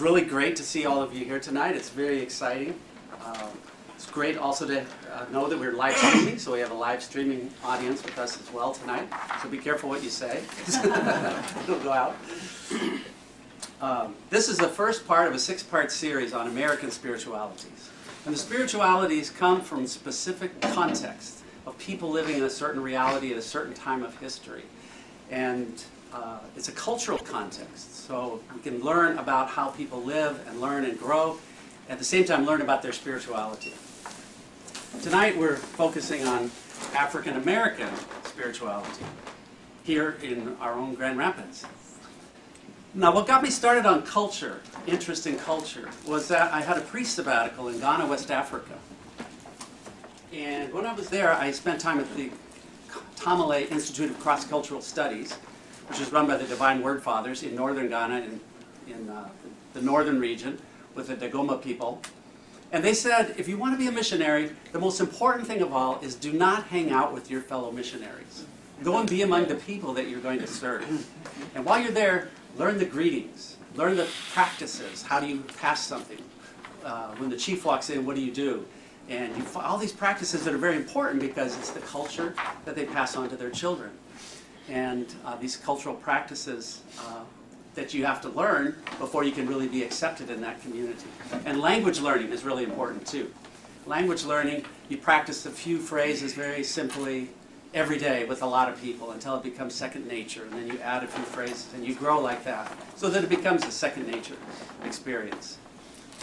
It's really great to see all of you here tonight. It's very exciting. Um, it's great also to uh, know that we're live streaming, so we have a live streaming audience with us as well tonight. So be careful what you say. It'll go out. Um, this is the first part of a six-part series on American spiritualities. And the spiritualities come from specific contexts of people living in a certain reality at a certain time of history. And uh, it's a cultural context. So we can learn about how people live and learn and grow, at the same time learn about their spirituality. Tonight we're focusing on African American spirituality here in our own Grand Rapids. Now, what got me started on culture, interest in culture, was that I had a priest sabbatical in Ghana, West Africa. And when I was there, I spent time at the Tamale Institute of Cross-Cultural Studies, which is run by the Divine Word Fathers in northern Ghana, in, in uh, the northern region, with the Dagomba people. And they said, if you want to be a missionary, the most important thing of all is do not hang out with your fellow missionaries. Go and be among the people that you're going to serve. And while you're there, learn the greetings, learn the practices. How do you pass something? Uh, when the chief walks in, what do you do? And you, all these practices that are very important because it's the culture that they pass on to their children. And uh, these cultural practices uh, that you have to learn before you can really be accepted in that community. And language learning is really important too. Language learning, you practice a few phrases very simply every day with a lot of people until it becomes second nature. And then you add a few phrases and you grow like that so that it becomes a second nature experience.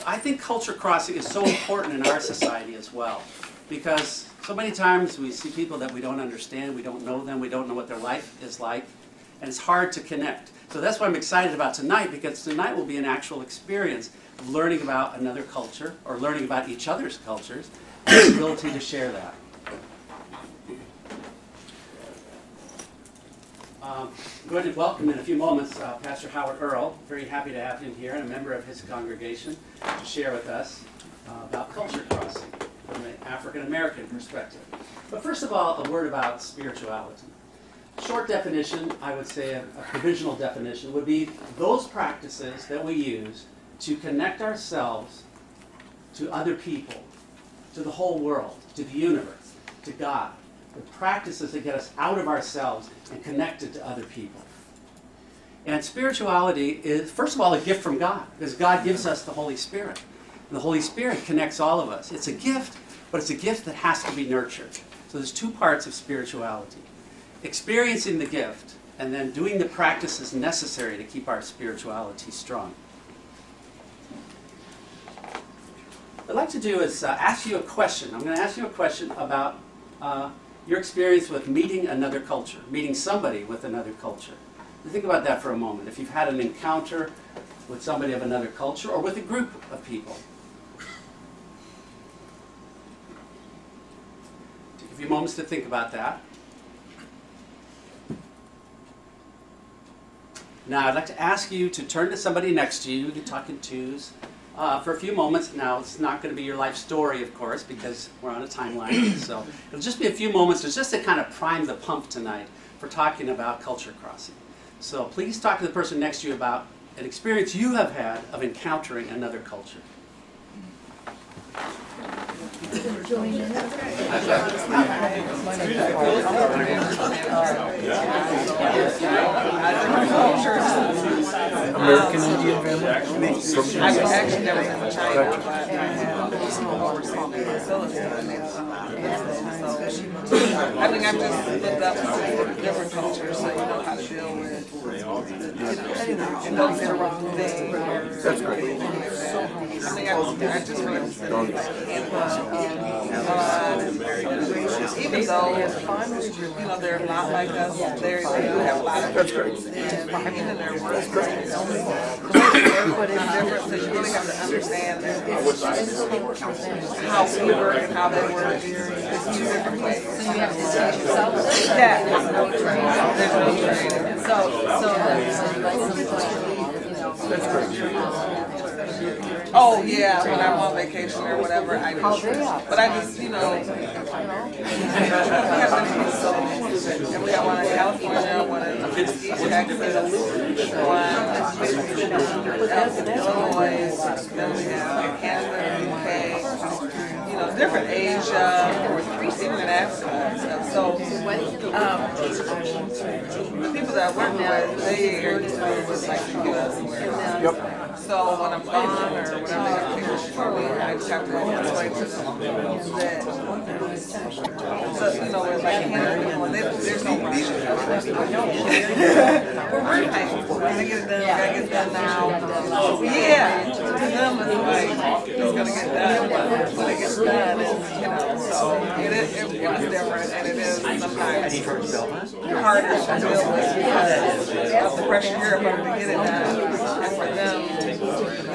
I think culture crossing is so important in our society as well because so many times we see people that we don't understand, we don't know them, we don't know what their life is like, and it's hard to connect. So that's what I'm excited about tonight because tonight will be an actual experience of learning about another culture or learning about each other's cultures and the ability to share that. Um, I'm going to welcome in a few moments uh, Pastor Howard Earle. Very happy to have him here and a member of his congregation to share with us uh, about culture crossing from an African American perspective. But first of all, a word about spirituality. Short definition, I would say a, a provisional definition, would be those practices that we use to connect ourselves to other people, to the whole world, to the universe, to God, the practices that get us out of ourselves and connected to other people. And spirituality is, first of all, a gift from God, because God gives us the Holy Spirit. The Holy Spirit connects all of us. It's a gift, but it's a gift that has to be nurtured. So there's two parts of spirituality. Experiencing the gift, and then doing the practices necessary to keep our spirituality strong. What I'd like to do is uh, ask you a question. I'm going to ask you a question about uh, your experience with meeting another culture, meeting somebody with another culture. think about that for a moment. If you've had an encounter with somebody of another culture or with a group of people. Take a few moments to think about that. Now, I'd like to ask you to turn to somebody next to you. Can talk in twos uh, for a few moments. Now, it's not going to be your life story, of course, because we're on a timeline. so it'll just be a few moments. It's just to kind of prime the pump tonight for talking about culture crossing. So please talk to the person next to you about an experience you have had of encountering another culture. American Indian family? From I actually never been to China, but I think I've just looked up to different cultures, so you know how to deal with things. That's great. Uh, even though, you know, they're not like us, they're, they do have a lot of. That's great. And But it's different, so you really have to understand how we work and how they work two different ways. So you have to teach yourself? Yeah, there's no training. So, so that's like some, you know. That's great. Oh, yeah, when I'm on vacation or whatever, I do. But I just, you know, we have different facilities. And we got one in California, one in Texas, one in Illinois, then we have Canada, UK, you know, different Asia, even in Africa and stuff. So, um, the people that I work with, they are used to like the US. Yep. So when I'm gone or whatever, i've to take this I just have to explain to them that, so, you know, it's like Canada, you know, they, We're gotta get it done, gotta get it done now. Yeah, to them it's like, it's gonna get done when it gets done, and, you know, so it is, it, was different, and it is sometimes harder to because of the pressure you're about to get it done, and for them,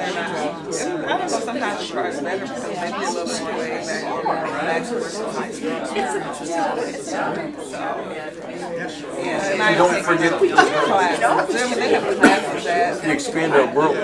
I don't know, sometimes it's better because they be a little bit back, I don't forget they have that. The expanded world.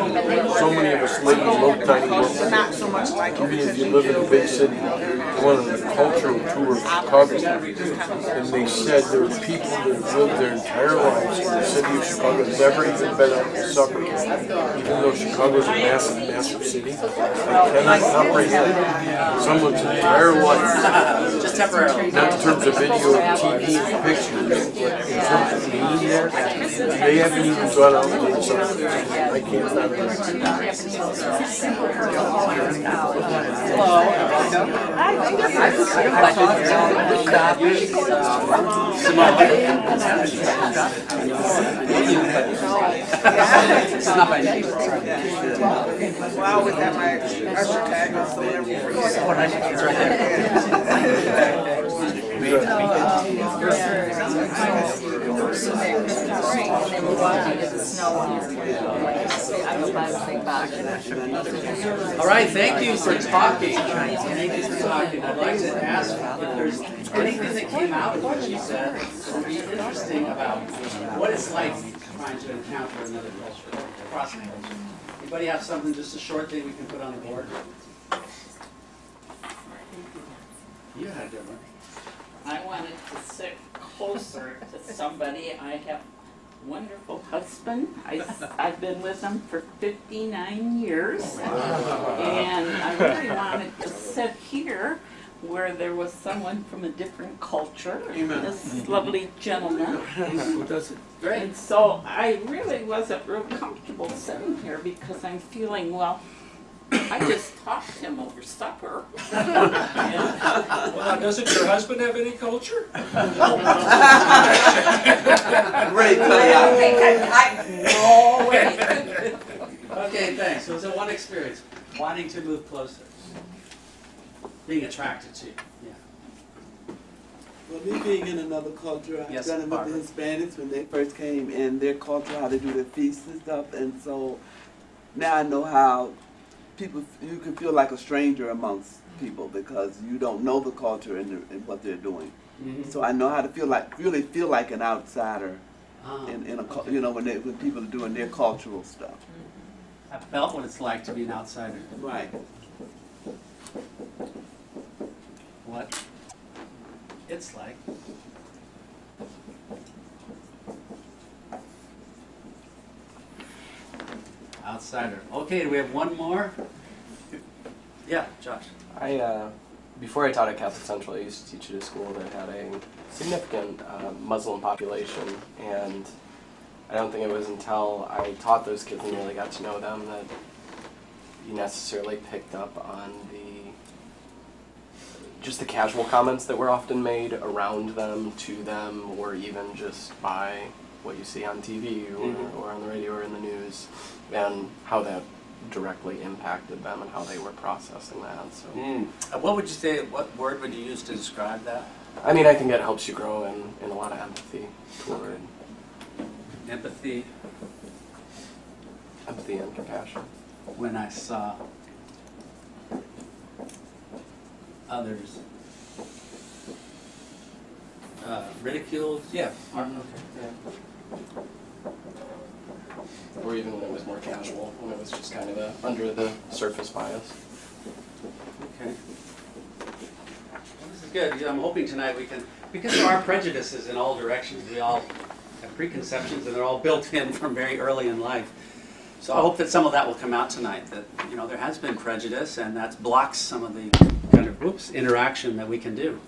So many of us live in little tiny worlds. Not so much like Even if you live in a big city, I went on a cultural tour of Chicago, and they said there were people that have lived their entire lives in the city of Chicago, never even been out to supper. Even though Chicago's a massive, massive city, they cannot comprehend someone's entire life, temporarily. not in terms of video, TV, pictures, but in terms of being there, they haven't even gone out to eat supper. I can't fathom it. It's not my name. Well, I always have my usher tag on, so whenever you forget. It's right there. All right, thank you for talking. I'd like to ask if there's anything that came out of what you said that would be interesting about what it's like trying to encounter another culture, cross culture. Anybody have something, just a short thing we can put on the board? You had a good. I wanted to sit closer to somebody. I have a wonderful husband. I, I've been with him for fifty-nine years. Oh, and I really wanted to sit here where there was someone from a different culture. This lovely gentleman. Who does it? Great. And so I really wasn't real comfortable sitting here because I'm feeling, well, I just talked to him over supper. And Well, doesn't your husband have any culture? Great, No way. Okay, thanks. So was it one experience, wanting to move closer? Being attracted to, yeah. Well, me being in another culture, I've Yes, done it with the Hispanics when they first came and their culture, how they do their feasts and stuff, and so now I know how people, you can feel like a stranger amongst people because you don't know the culture and, the, and what they're doing. So I know how to feel like, really feel like an outsider Ah, in, in a, okay. you know, when they, when people are doing their cultural stuff. I felt what it's like to be an outsider. Right. What it's like. Outsider. Okay, do we have one more? Yeah, Josh. I, uh, before I taught at Catholic Central, I used to teach at a school that had a significant uh, Muslim population, and I don't think it was until I taught those kids and really got to know them that you necessarily picked up on the just the casual comments that were often made around them, to them, or even just by what you see on TV or, Mhm. or on the radio or in the news, and how that directly impacted them and how they were processing that. So, Uh, What would you say, what word would you use to describe that? I mean, I think it helps you grow in, in a lot of empathy toward Empathy, empathy and compassion. when I saw others uh, ridiculed, yeah. okay, yeah. Or even when it was more casual, when it was just kind of a under the surface bias. Okay. This is good. I'm hoping tonight we can, because there are prejudices in all directions. We all have preconceptions, and they're all built in from very early in life. So I hope that some of that will come out tonight. That you know there has been prejudice, and that blocks some of the kind of oops interaction that we can do.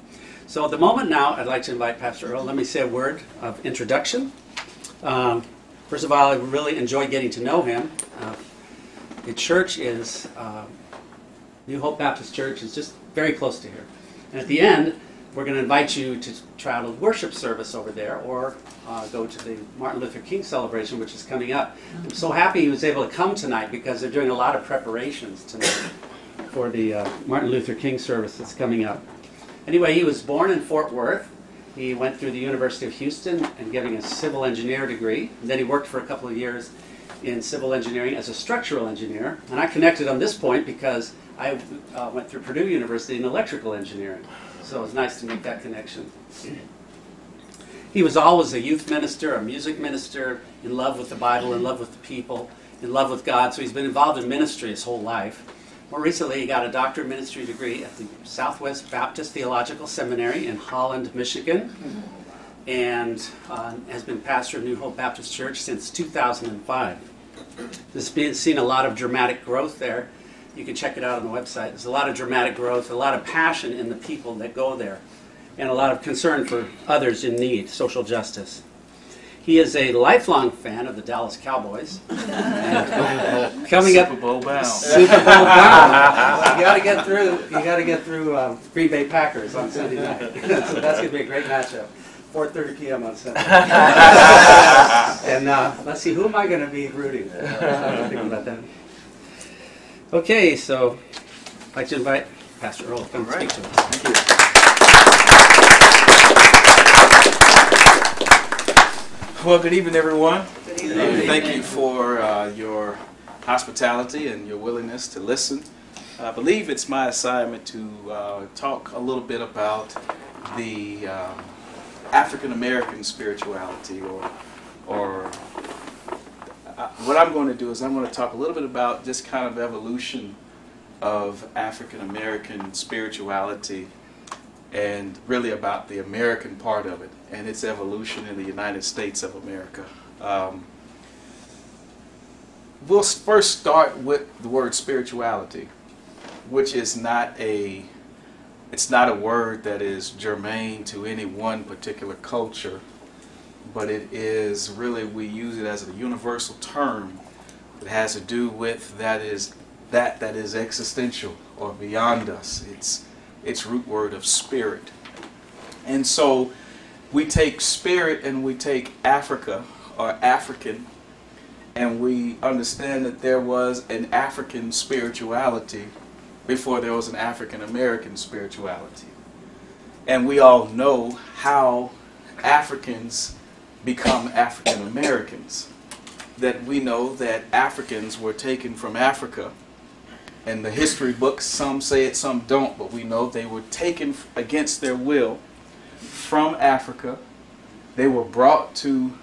So at the moment now, I'd like to invite Pastor Earle. Let me say a word of introduction. Um, first of all, I really enjoyed getting to know him. Uh, the church is. Uh, New Hope Baptist Church is just very close to here. And at the end, we're going to invite you to try to worship service over there or uh, go to the Martin Luther King celebration, which is coming up. I'm so happy he was able to come tonight because they're doing a lot of preparations tonight for the uh, Martin Luther King service that's coming up. Anyway, he was born in Fort Worth. He went through the University of Houston and getting a civil engineer degree. And then he worked for a couple of years in civil engineering as a structural engineer. And I connected on this point because I uh, went through Purdue University in electrical engineering, so it was nice to make that connection. He was always a youth minister, a music minister, in love with the Bible, in love with the people, in love with God, so he's been involved in ministry his whole life. More recently, he got a doctor of ministry degree at the Southwest Baptist Theological Seminary in Holland, Michigan, and uh, has been pastor of New Hope Baptist Church since 2005. There's been seen a lot of dramatic growth there you can check it out on the website. There's a lot of dramatic growth, a lot of passion in the people that go there, and a lot of concern for others in need, social justice. He is a lifelong fan of the Dallas Cowboys. Coming up, Super Bowl bound. Super Bowl bound. You got to get through. You got to get through um, Green Bay Packers on Sunday night. so that's going to be a great matchup. 4:30 p.m. on Sunday. and uh, let's see, who am I going to be rooting for? I'm thinking about that. Okay, so I'd like to invite Pastor Earle to come All right. speak to us. Thank you. Well, good evening, everyone. Good evening. Thank you for uh, your hospitality and your willingness to listen. I believe it's my assignment to uh, talk a little bit about the um, African American spirituality, or, or uh, what I'm going to do is I'm going to talk a little bit about this kind of evolution of African American spirituality and really about the American part of it and its evolution in the United States of America. Um, we'll first start with the word spirituality, which is not a it's not a word that is germane to any one particular culture, but it is really we use it as a universal term that has to do with that is that that is existential or beyond us. It's its root word of spirit. And so we take spirit and we take Africa or African and we understand that there was an African spirituality before there was an African American spirituality. And we all know how Africans become African Americans. That we know that Africans were taken from Africa. And the history books, some say it, some don't, but we know they were taken against their will from Africa. They were brought to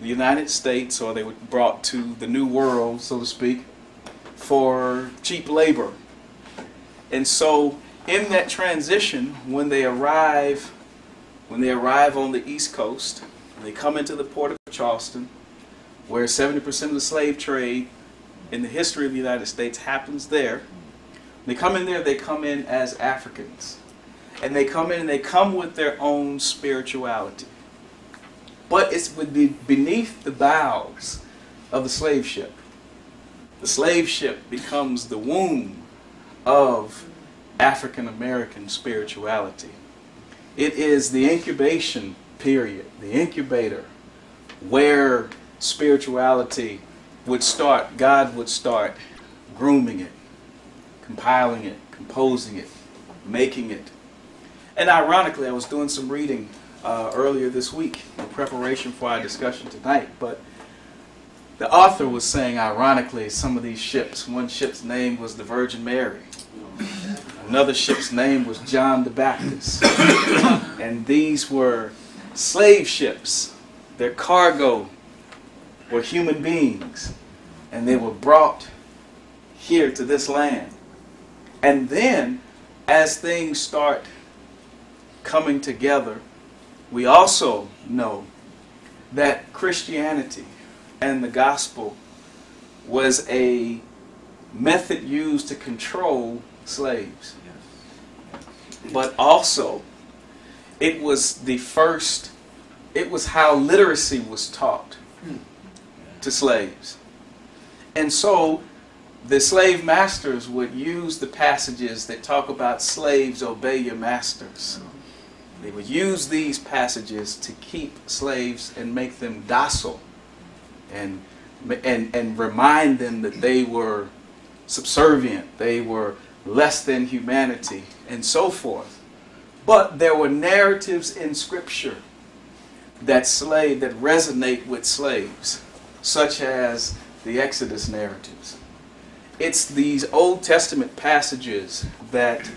the United States, or they were brought to the New World, so to speak, for cheap labor. And so, in that transition, when they arrive, when they arrive on the East Coast, they come into the port of Charleston, where 70% of the slave trade in the history of the United States happens there. They come in there, they come in as Africans. And they come in and they come with their own spirituality. But it's beneath the bows of the slave ship. The slave ship becomes the womb of African American spirituality. It is the incubation period, the incubator, where spirituality would start, God would start grooming it, compiling it, composing it, making it. And ironically, I was doing some reading uh, earlier this week in preparation for our discussion tonight, but the author was saying, ironically, some of these ships, one ship's name was the Virgin Mary. Another ship's name was John the Baptist. and these were slave ships. Their cargo were human beings, and they were brought here to this land. And then, as things start coming together, we also know that Christianity and the gospel was a method used to control slaves. But also, it was the first, it was how literacy was taught to slaves. And so, the slave masters would use the passages that talk about slaves obey your masters. They would use these passages to keep slaves and make them docile and, and, and remind them that they were subservient, they were less than humanity, and so forth. But there were narratives in Scripture that slave that resonate with slaves, such as the Exodus narratives. It's these Old Testament passages that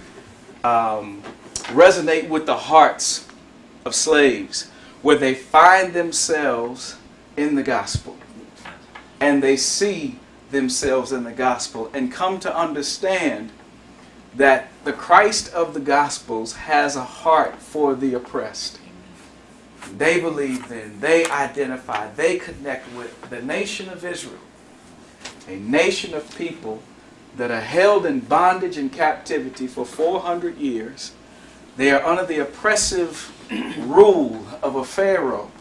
um, resonate with the hearts of slaves, where they find themselves in the gospel and they see themselves in the gospel and come to understand that the Christ of the Gospels has a heart for the oppressed. They believe in, they identify, they connect with the nation of Israel, a nation of people that are held in bondage and captivity for 400 years. They are under the oppressive rule of a Pharaoh.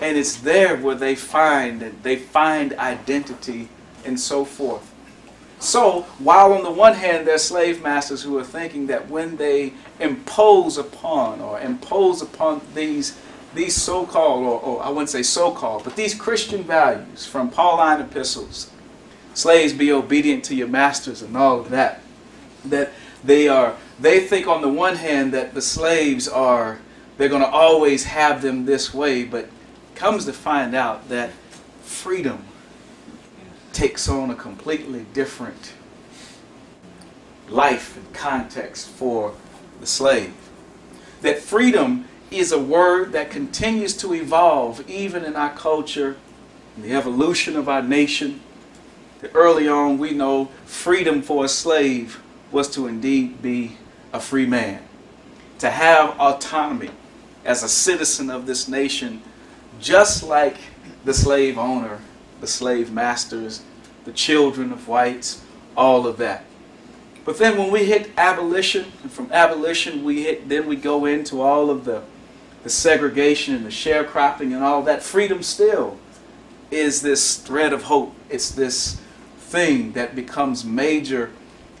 And it's there where they find they find identity and so forth. So, while on the one hand, there are slave masters who are thinking that when they impose upon or impose upon these, these so called, or, or, I wouldn't say so called, but these Christian values from Pauline epistles, slaves be obedient to your masters and all of that, that they are, they think on the one hand that the slaves are, they're going to always have them this way, but comes to find out that freedom takes on a completely different life and context for the slave. That freedom is a word that continues to evolve even in our culture, in the evolution of our nation. Early on we know freedom for a slave was to indeed be a free man. To have autonomy as a citizen of this nation, just like the slave owner the slave masters, the children of whites, all of that. But then when we hit abolition, and from abolition we hit, then we go into all of the, the segregation and the sharecropping and all that. Freedom still is this thread of hope. It's this thing that becomes major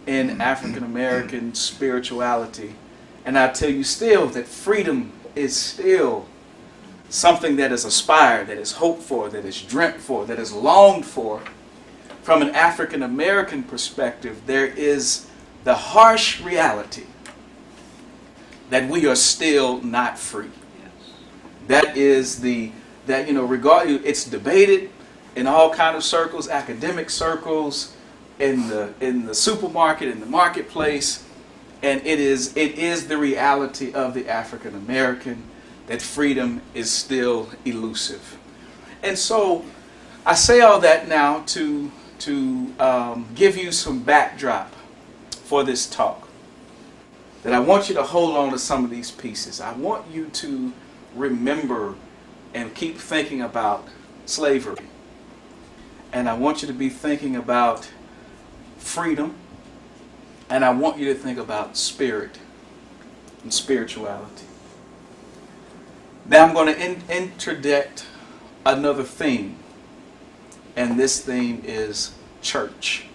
in African American spirituality. And I tell you still that freedom is still something that is aspired, that is hoped for, that is dreamt for, that is longed for. From an African American perspective, there is the harsh reality that we are still not free. That is the that you know regard it's debated in all kind of circles, academic circles, in the in the supermarket, in the marketplace, and it is it is the reality of the African American that freedom is still elusive. And so I say all that now to, to um, give you some backdrop for this talk. That I want you to hold on to some of these pieces. I want you to remember and keep thinking about slavery. And I want you to be thinking about freedom. And I want you to think about spirit and spirituality. Now I'm going to in, interdict another theme, and this theme is church.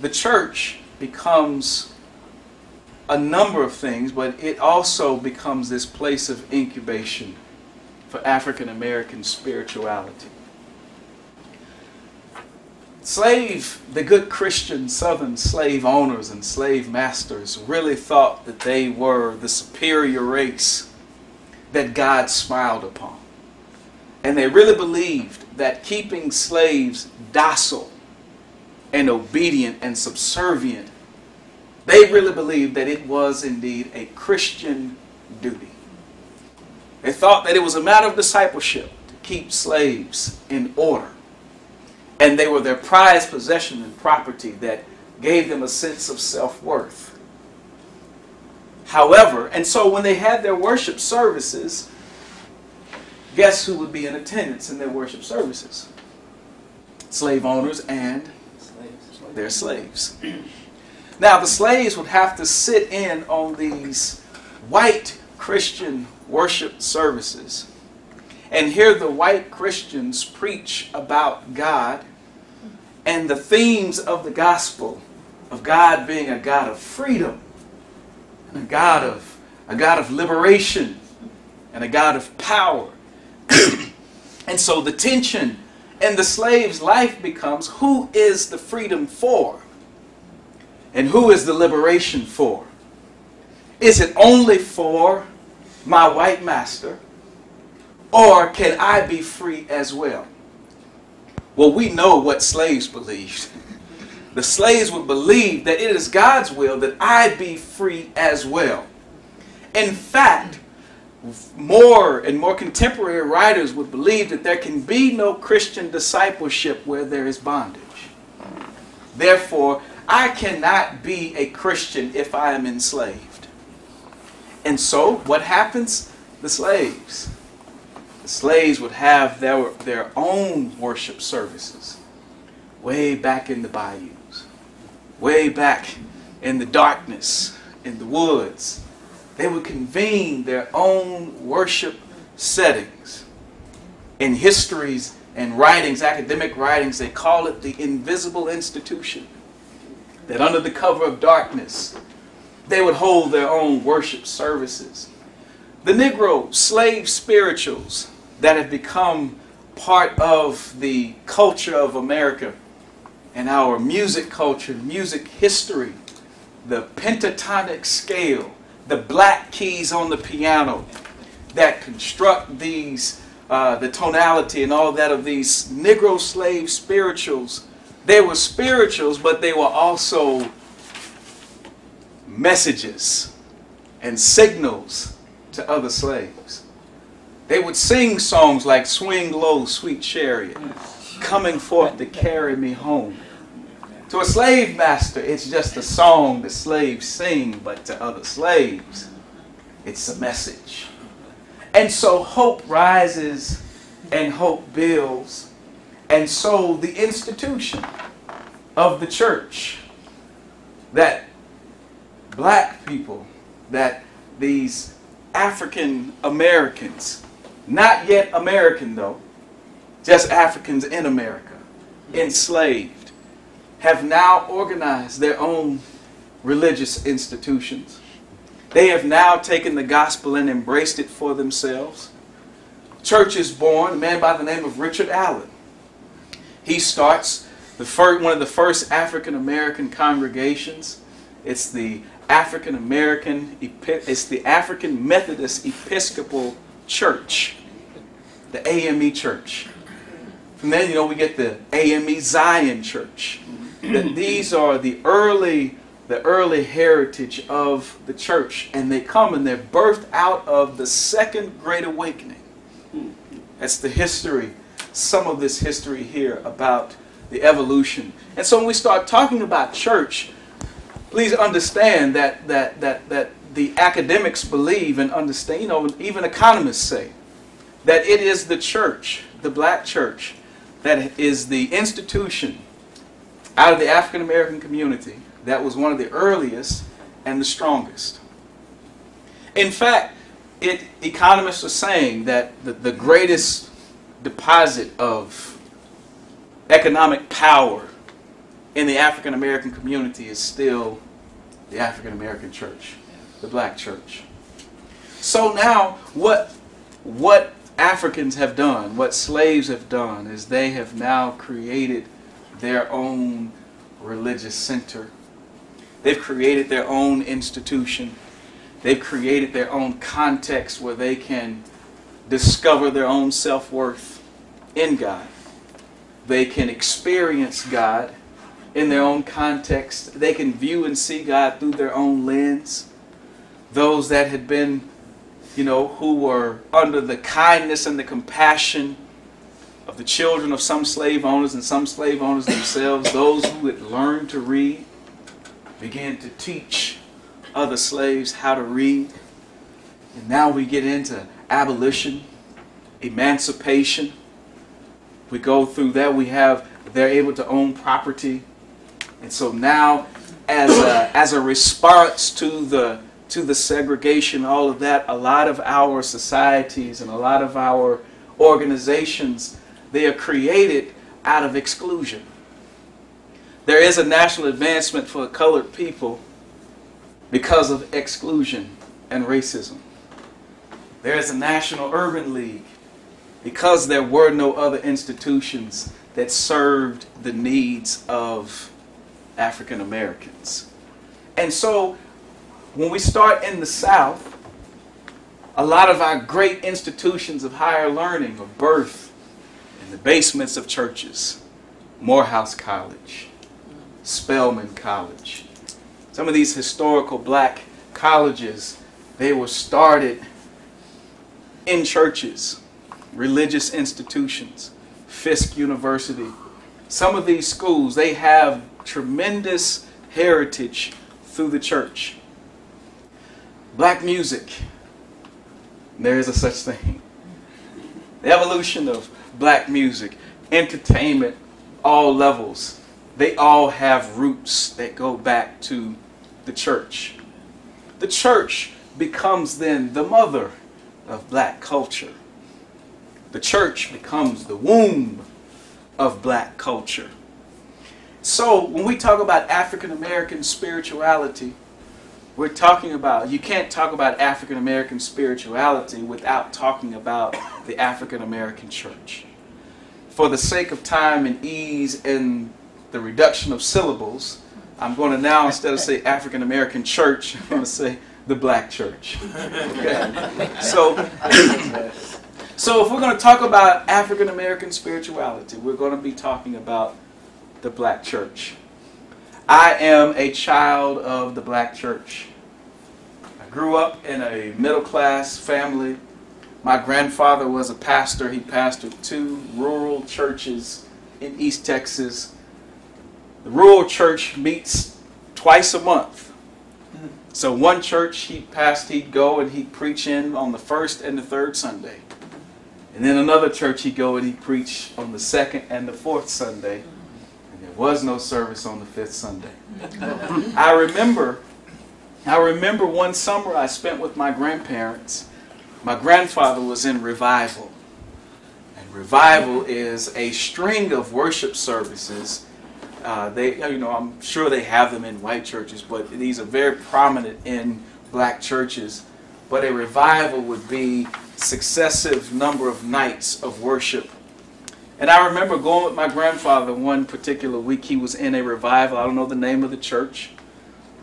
The church becomes a number of things, but it also becomes this place of incubation for African American spirituality. Slave, the good Christian Southern slave owners and slave masters really thought that they were the superior race that God smiled upon. And they really believed that keeping slaves docile and obedient and subservient, they really believed that it was indeed a Christian duty. They thought that it was a matter of discipleship to keep slaves in order. And they were their prized possession and property that gave them a sense of self worth. However, and so when they had their worship services, guess who would be in attendance in their worship services? Slave owners and their slaves. Now, the slaves would have to sit in on these white Christian worship services and hear the white Christians preach about God and the themes of the gospel of God being a God of freedom and a God of a God of liberation and a God of power. and so the tension in the slave's life becomes who is the freedom for? And who is the liberation for? Is it only for my white master? Or can I be free as well? Well, we know what slaves believed. The slaves would believe that it is God's will that I be free as well. In fact, more and more contemporary writers would believe that there can be no Christian discipleship where there is bondage. Therefore, I cannot be a Christian if I am enslaved. And so, what happens? The slaves. The slaves would have their, their own worship services way back in the bayous, way back in the darkness, in the woods. They would convene their own worship settings. In histories and writings, academic writings, they call it the invisible institution. That under the cover of darkness, they would hold their own worship services. The Negro slave spirituals that have become part of the culture of America and our music culture, music history, the pentatonic scale, the black keys on the piano that construct these, uh, the tonality and all that of these Negro slave spirituals. They were spirituals, but they were also messages and signals to other slaves. They would sing songs like Swing Low, Sweet Chariot, coming forth to carry me home. To a slave master, it's just a song the slaves sing, but to other slaves, it's a message. And so hope rises and hope builds. And so the institution of the church that black people, that these African Americans, not yet American though, just Africans in America, enslaved, have now organized their own religious institutions. They have now taken the gospel and embraced it for themselves. Church is born, a man by the name of Richard Allen. He starts the first, one of the first African American congregations. It's the African American, it's the African Methodist Episcopal Church, the AME Church. From then, you know, we get the AME Zion Church. That these are the early, the early heritage of the church, and they come and they're birthed out of the Second Great Awakening. Hmm. That's the history, some of this history here about the evolution. And so when we start talking about church, please understand that that that that the academics believe and understand, you know, even economists say that it is the church, the black church, that is the institution out of the African American community that was one of the earliest and the strongest. In fact, it, economists are saying that the, the greatest deposit of economic power in the African American community is still the African American church, the black church. So now, what, what Africans have done, what slaves have done, is they have now created their own religious center. They've created their own institution. They've created their own context where they can discover their own self worth in God. They can experience God in their own context. They can view and see God through their own lens. Those that had been, you know, who were under the kindness and the compassion of the children of some slave owners and some slave owners themselves, those who had learned to read, began to teach other slaves how to read. And now we get into abolition, emancipation. We go through that. We have, they're able to own property. And so now, as a, as a response to the, to the segregation, all of that, a lot of our societies and a lot of our organizations, they are created out of exclusion. There is a national advancement for colored people because of exclusion and racism. There is a National Urban League because there were no other institutions that served the needs of African Americans. And so when we start in the South, a lot of our great institutions of higher learning are birthed in the basements of churches. Morehouse College, Spelman College. Some of these historical black colleges, they were started in churches, religious institutions, Fisk University. Some of these schools, they have tremendous heritage through the church. Black music, there is a such thing. The evolution of black music, entertainment, all levels, they all have roots that go back to the church. The church becomes then the mother of black culture. The church becomes the womb of black culture. So when we talk about African American spirituality, we're talking about, you can't talk about African American spirituality without talking about the African American church. For the sake of time and ease and the reduction of syllables, I'm going to now, instead of say African American church, I'm going to say the black church. So, so if we're going to talk about African American spirituality, we're going to be talking about the black church. I am a child of the black church. I grew up in a middle class family. My grandfather was a pastor. He pastored two rural churches in East Texas. The rural church meets twice a month. So one church he passed, he'd go and he'd preach in on the first and the third Sunday. And then another church he'd go and he'd preach on the second and the fourth Sunday. And there was no service on the fifth Sunday. I remember, I remember one summer I spent with my grandparents. My grandfather was in revival. And revival is a string of worship services uh, they, you know, I'm sure they have them in white churches, but these are very prominent in black churches. But a revival would be successive number of nights of worship. And I remember going with my grandfather one particular week. He was in a revival. I don't know the name of the church,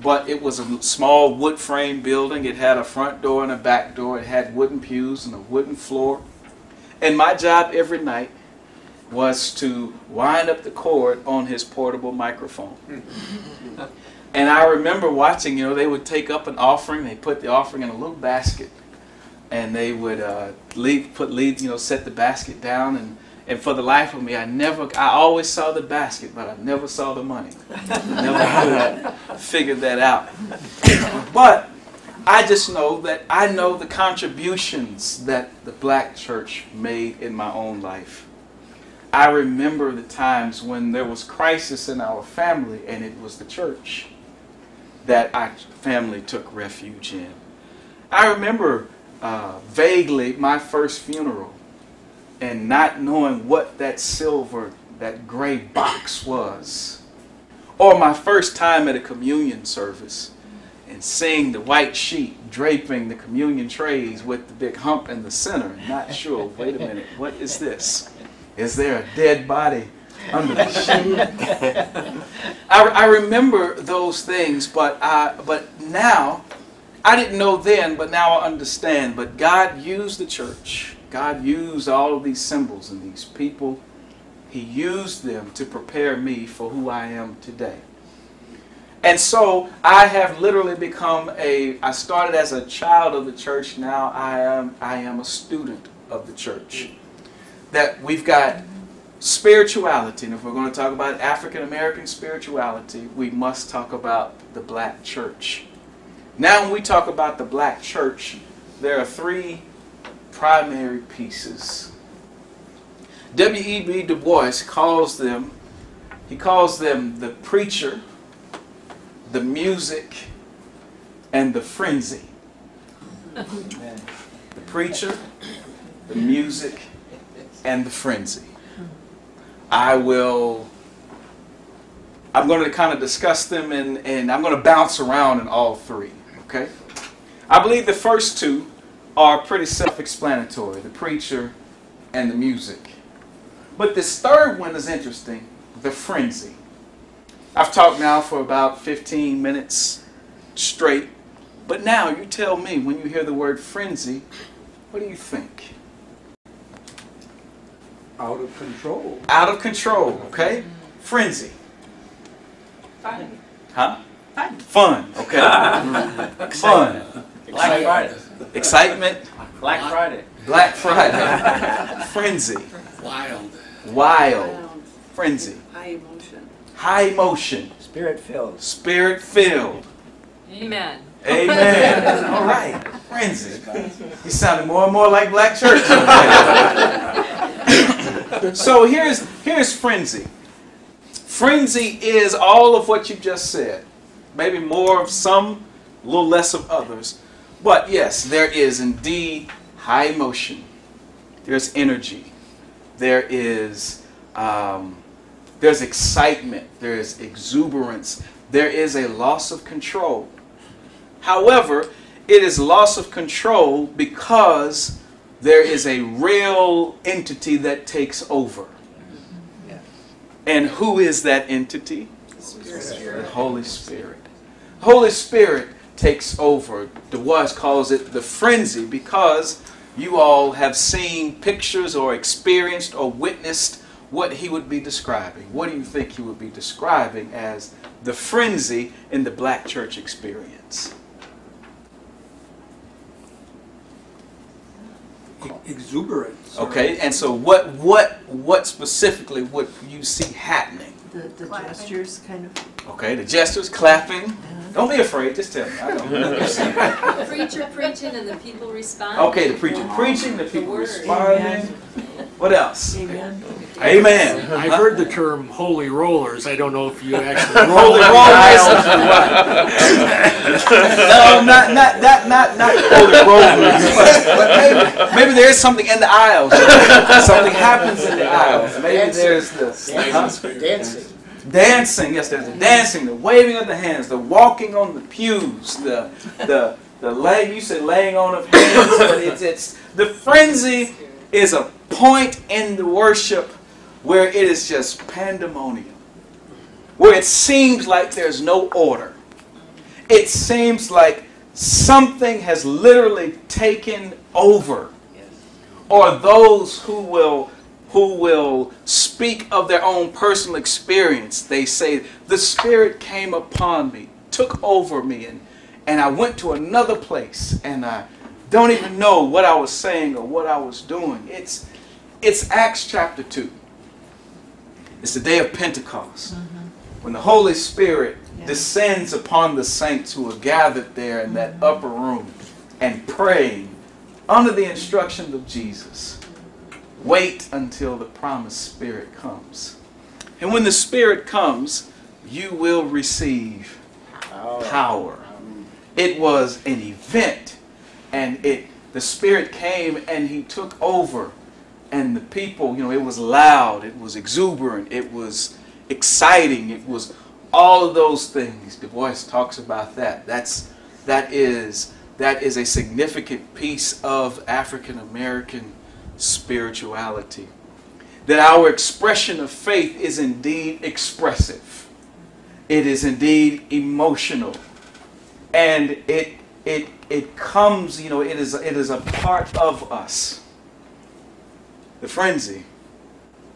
but it was a small wood frame building. It had a front door and a back door. It had wooden pews and a wooden floor. And my job every night was to wind up the cord on his portable microphone. and I remember watching, you know, they would take up an offering, they put the offering in a little basket, and they would uh, put, leave, you know, set the basket down. And, and for the life of me, I never, I always saw the basket, but I never saw the money. never could figure that out. but I just know that I know the contributions that the black church made in my own life. I remember the times when there was crisis in our family and it was the church that our family took refuge in. I remember uh, vaguely my first funeral and not knowing what that silver, that gray box was. Or my first time at a communion service and seeing the white sheet draping the communion trays with the big hump in the center. Not sure, wait a minute, what is this? Is there a dead body under the sheet? I, I remember those things, but I, but now, I didn't know then, but now I understand. But God used the church. God used all of these symbols and these people. He used them to prepare me for who I am today. And so I have literally become a I started as a child of the church now I am I am a student of the church that we've got spirituality, and if we're going to talk about African American spirituality, we must talk about the black church. Now, when we talk about the black church, there are three primary pieces. W.E.B. Du Bois calls them, he calls them the preacher, the music, and the frenzy. The preacher, the music, and the frenzy. I will, I'm going to kind of discuss them and, and I'm going to bounce around in all three, okay? I believe the first two are pretty self explanatory the preacher and the music. But this third one is interesting the frenzy. I've talked now for about 15 minutes straight. But now you tell me when you hear the word frenzy, what do you think? Out of control. Out of control, okay? Frenzy. Fun. Huh? Fun. Fun, okay? Fun. Black Friday. Excitement. Black Friday. Black Friday. Frenzy. Wild. Wild. Frenzy. High emotion. High emotion. Spirit filled. Spirit filled. Amen. Amen. All right. Frenzy. He sounded more and more like Black Church. so here's here's frenzy. Frenzy is all of what you just said. Maybe more of some, a little less of others. But yes, there is indeed high emotion. There's energy. There is um, there's excitement. There is exuberance. There is a loss of control. However, it is loss of control because there is a real entity that takes over. And who is that entity? The Holy Spirit. Holy Spirit takes over. Du Bois calls it the frenzy because you all have seen pictures or experienced or witnessed what he would be describing. What do you think he would be describing as the frenzy in the black church experience? Exuberance. Okay, and so what what what specifically would you see happening? The, the gestures kind of. Okay, the gestures, clapping. Don't be afraid, just tell me. I don't know. The preacher preaching and the people responding. Okay, the preacher preaching, the people word. responding. What else? Amen. Amen. I've heard the term holy rollers. I don't know if you actually Holy roll rollers. aisles or what. No, not not not not not holy rollers. But, but maybe, maybe there is something in the aisles. Something happens in the aisles. Maybe there's this huh? Dancing. Dancing. Yes, there's the dancing, the waving of the hands, the walking on the pews, the the the lay. You said laying on of hands, but it's it's the frenzy is a point in the worship where it is just pandemonium, where it seems like there's no order. It seems like something has literally taken over, or those who will who will speak of their own personal experience. They say, The Spirit came upon me, took over me, and, and I went to another place, and I don't even know what I was saying or what I was doing. It's, it's Acts chapter 2. It's the day of Pentecost, mm-hmm. when the Holy Spirit Yeah. descends upon the saints who are gathered there in that mm-hmm. upper room and praying under the instructions of Jesus. Wait until the promised Spirit comes. And when the Spirit comes, you will receive power. It was an event, and it the Spirit came and He took over, and the people, you know, it was loud, it was exuberant, it was exciting, it was all of those things. Du Bois talks about that. That's that is that is a significant piece of African American spirituality. That our expression of faith is indeed expressive. It is indeed emotional. And it it it comes, you know, it is it is a part of us. The frenzy.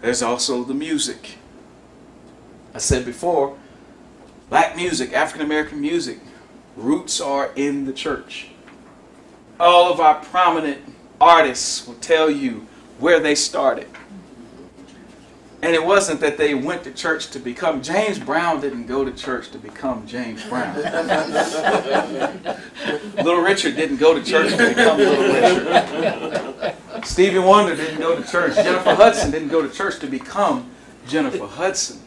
There's also the music. I said before, black music, African American music, roots are in the church. All of our prominent artists will tell you where they started. And it wasn't that they went to church to become, James Brown didn't go to church to become James Brown. Little Richard didn't go to church to become Little Richard. Stevie Wonder didn't go to church. Jennifer Hudson didn't go to church to become Jennifer Hudson.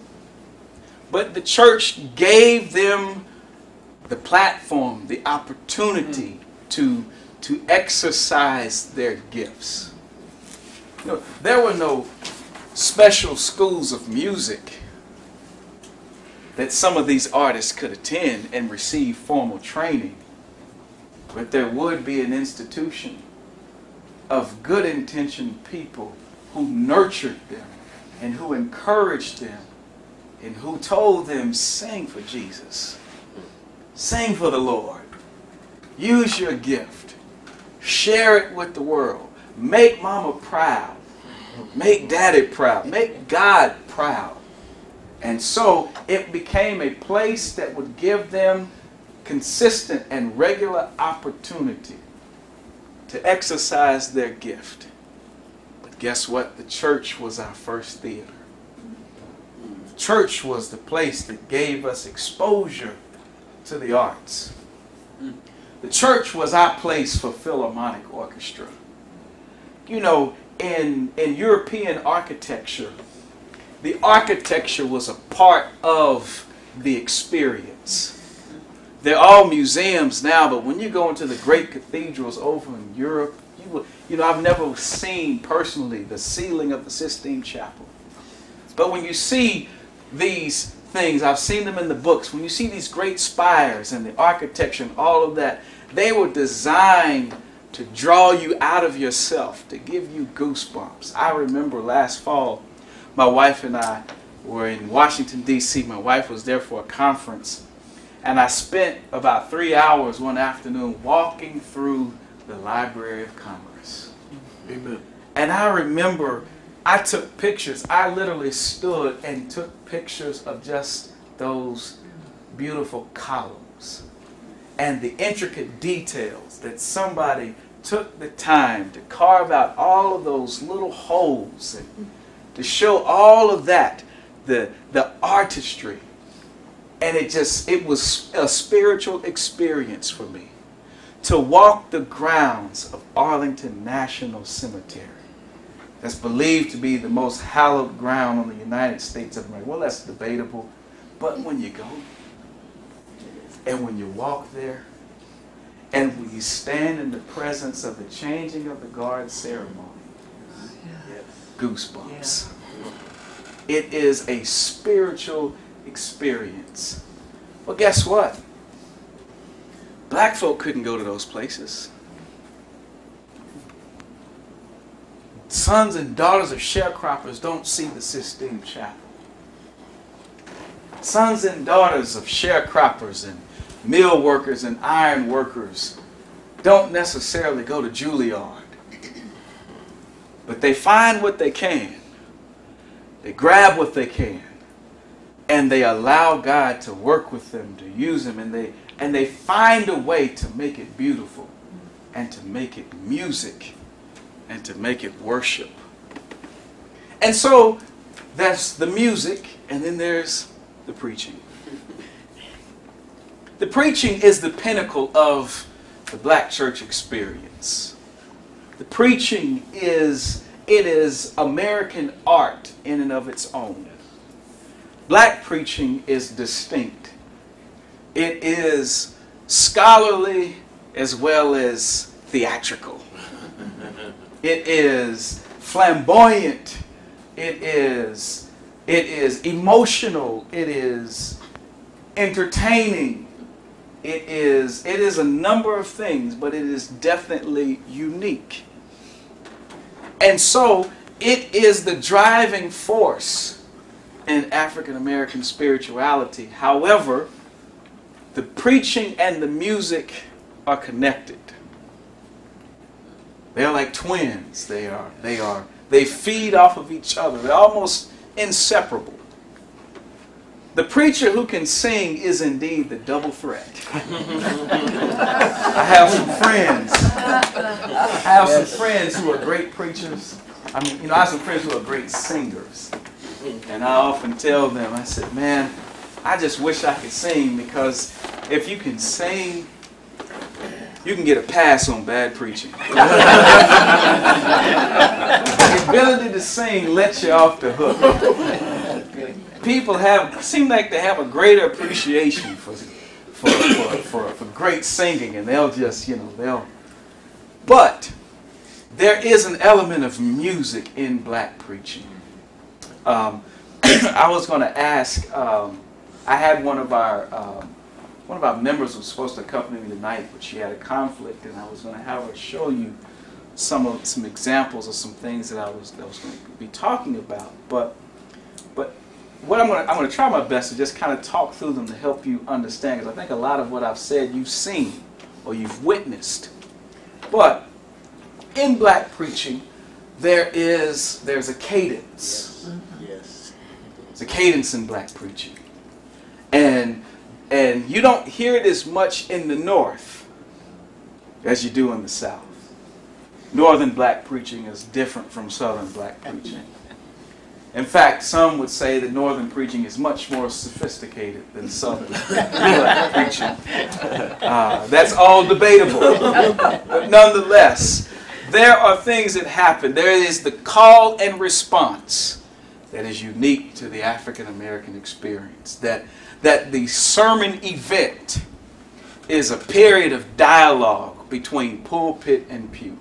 But the church gave them the platform, the opportunity to, to exercise their gifts. You know, there were no special schools of music that some of these artists could attend and receive formal training. But there would be an institution of good intentioned people who nurtured them and who encouraged them and who told them, sing for Jesus, sing for the Lord, use your gift, share it with the world, make mama proud, make daddy proud, make God proud. And so it became a place that would give them consistent and regular opportunity to exercise their gift. But guess what? The church was our first theater. Church was the place that gave us exposure to the arts. The church was our place for philharmonic orchestra. You know, in, in European architecture, the architecture was a part of the experience. They're all museums now, but when you go into the great cathedrals over in Europe, you, will, you know, I've never seen personally the ceiling of the Sistine Chapel. But when you see these things, I've seen them in the books, when you see these great spires and the architecture and all of that, they were designed to draw you out of yourself, to give you goosebumps. I remember last fall, my wife and I were in Washington, D.C. My wife was there for a conference. And I spent about three hours one afternoon walking through the Library of Congress. Amen. And I remember I took pictures. I literally stood and took pictures of just those beautiful columns and the intricate details that somebody took the time to carve out all of those little holes and to show all of that, the, the artistry. And it just, it was a spiritual experience for me to walk the grounds of Arlington National Cemetery. That's believed to be the most hallowed ground on the United States of America. Well, that's debatable. But when you go, and when you walk there, and when you stand in the presence of the changing of the guard ceremony, goosebumps. It is a spiritual experience. Well, guess what? Black folk couldn't go to those places. Sons and daughters of sharecroppers don't see the Sistine Chapel. Sons and daughters of sharecroppers and mill workers and iron workers don't necessarily go to Juilliard. But they find what they can. They grab what they can. And they allow God to work with them, to use them, and they and they find a way to make it beautiful and to make it music and to make it worship. And so that's the music, and then there's the preaching. The preaching is the pinnacle of the black church experience. The preaching is it is American art in and of its own. Black preaching is distinct. It is scholarly as well as theatrical. It is flamboyant. It is it is emotional. It is entertaining. It is it is a number of things, but it is definitely unique. And so it is the driving force in African American spirituality. However, the preaching and the music are connected. They're like twins. They are they are they feed off of each other. They're almost inseparable. The preacher who can sing is indeed the double threat. I have some friends. I have some friends who are great preachers. I mean, you know, I have some friends who are great singers. And I often tell them, I said, man, I just wish I could sing because if you can sing, you can get a pass on bad preaching. the ability to sing lets you off the hook. People have seem like they have a greater appreciation for for, for, for, for great singing, and they'll just you know they'll. But there is an element of music in black preaching. Um, I was going to ask. Um, I had one of our um, one of our members was supposed to accompany me tonight, but she had a conflict, and I was going to have her show you some of some examples of some things that I was that I was going to be talking about. But but what I'm going to I'm going to try my best to just kind of talk through them to help you understand, because I think a lot of what I've said you've seen or you've witnessed. But in black preaching, there is there's a cadence. Yes. There's a cadence in black preaching, and and you don't hear it as much in the north as you do in the south. Northern black preaching is different from southern black preaching. In fact, some would say that northern preaching is much more sophisticated than southern preaching. Uh, that's all debatable. But nonetheless, there are things that happen. There is the call and response that is unique to the African American experience. That, that the sermon event is a period of dialogue between pulpit and pew,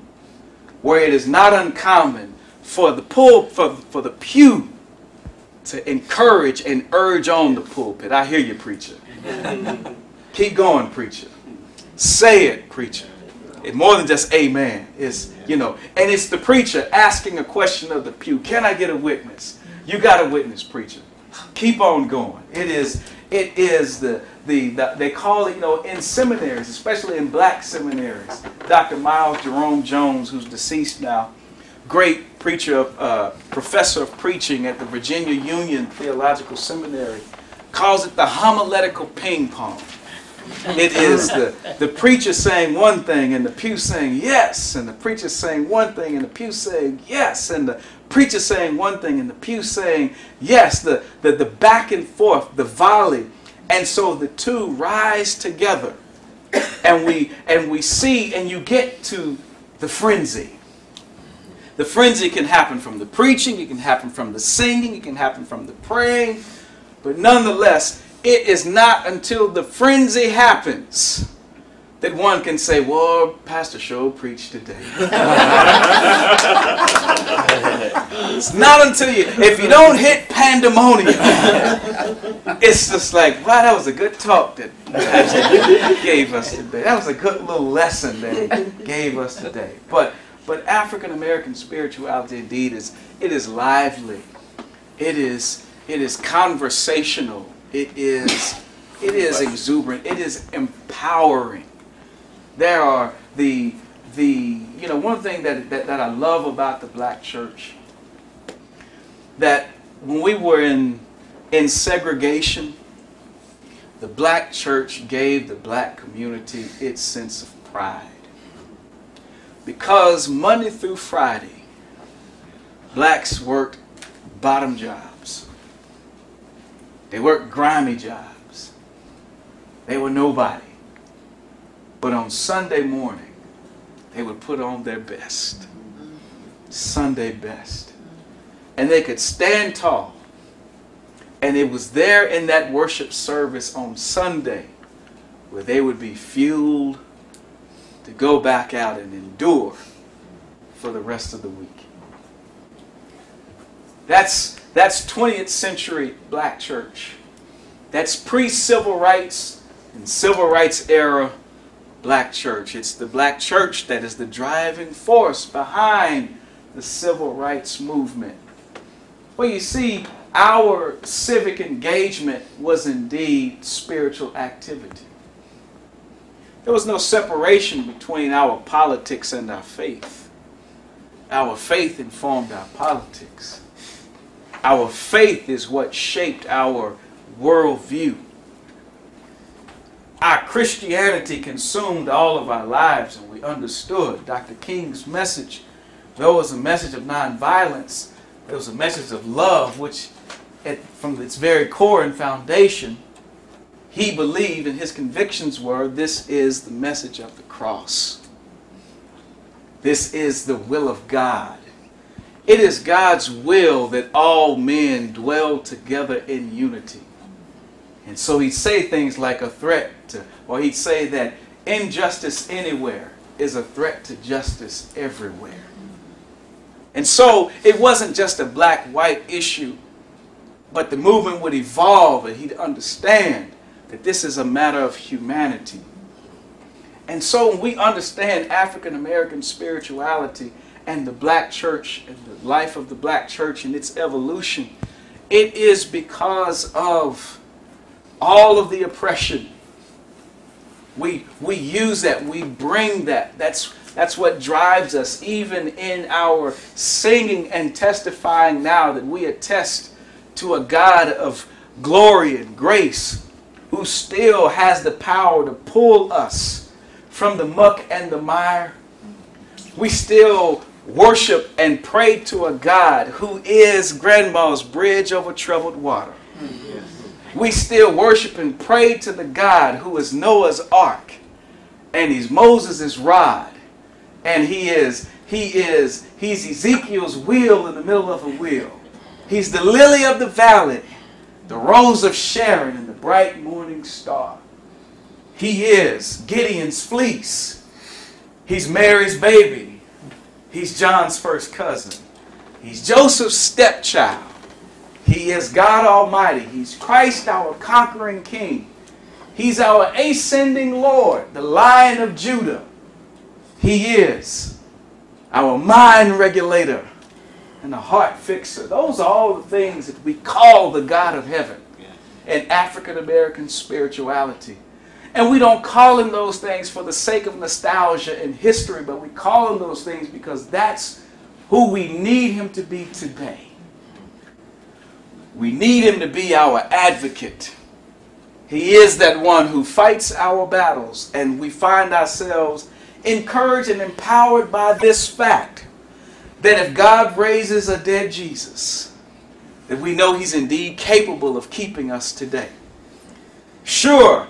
where it is not uncommon for the pul- for, for the pew to encourage and urge on the pulpit. I hear you, preacher. Keep going, preacher. Say it, preacher. It's more than just amen. It's, you know, and it's the preacher asking a question of the pew. Can I get a witness? You got a witness, preacher. Keep on going. It is, it is the, the, the they call it, you know, in seminaries, especially in black seminaries. Dr. Miles Jerome Jones, who's deceased now, great preacher, uh, professor of preaching at the Virginia Union Theological Seminary, calls it the homiletical ping pong. It is the, the preacher saying one thing and the pew saying yes, and the preacher saying one thing and the pew saying yes, and the preacher saying one thing and the pew saying yes, the, the, the back and forth, the volley. And so the two rise together and we and we see and you get to the frenzy. The frenzy can happen from the preaching, it can happen from the singing, it can happen from the praying, but nonetheless, it is not until the frenzy happens that one can say, Well, Pastor Show preached today. it's not until you, if you don't hit pandemonium, it's just like, wow, that was a good talk that Pastor gave us today. That was a good little lesson that he gave us today. But but African American spirituality indeed is it is lively. It is it is conversational. It is it is exuberant. It is empowering. There are the the you know one thing that, that, that I love about the black church that when we were in in segregation, the black church gave the black community its sense of pride. Because Monday through Friday, blacks worked bottom jobs. They worked grimy jobs. They were nobody. But on Sunday morning, they would put on their best. Sunday best. And they could stand tall. And it was there in that worship service on Sunday where they would be fueled to go back out and endure for the rest of the week. That's, that's 20th century black church. That's pre-civil rights and civil rights era black church. It's the black church that is the driving force behind the civil rights movement. Well, you see, our civic engagement was indeed spiritual activity. There was no separation between our politics and our faith. Our faith informed our politics. Our faith is what shaped our worldview. Our Christianity consumed all of our lives, and we understood Dr. King's message. There was a message of nonviolence, it was a message of love, which at, from its very core and foundation, he believed and his convictions were this is the message of the cross. This is the will of God. It is God's will that all men dwell together in unity. And so he'd say things like a threat to, or he'd say that injustice anywhere is a threat to justice everywhere. And so it wasn't just a black white issue, but the movement would evolve and he'd understand that this is a matter of humanity. And so when we understand African American spirituality and the black church and the life of the black church and its evolution, it is because of all of the oppression. We, we use that, we bring that. That's, that's what drives us, even in our singing and testifying now that we attest to a God of glory and grace who still has the power to pull us from the muck and the mire. We still worship and pray to a God who is grandma's bridge over troubled water. We still worship and pray to the God who is Noah's ark and he's Moses' rod and he is he is he's Ezekiel's wheel in the middle of a wheel. He's the lily of the valley, the rose of Sharon bright morning star. He is Gideon's fleece. He's Mary's baby. He's John's first cousin. He's Joseph's stepchild. He is God Almighty. He's Christ, our conquering King. He's our ascending Lord, the Lion of Judah. He is our mind regulator and a heart fixer. Those are all the things that we call the God of heaven in African American spirituality. And we don't call him those things for the sake of nostalgia and history, but we call him those things because that's who we need him to be today. We need him to be our advocate. He is that one who fights our battles, and we find ourselves encouraged and empowered by this fact that if God raises a dead Jesus, that we know he's indeed capable of keeping us today. Sure,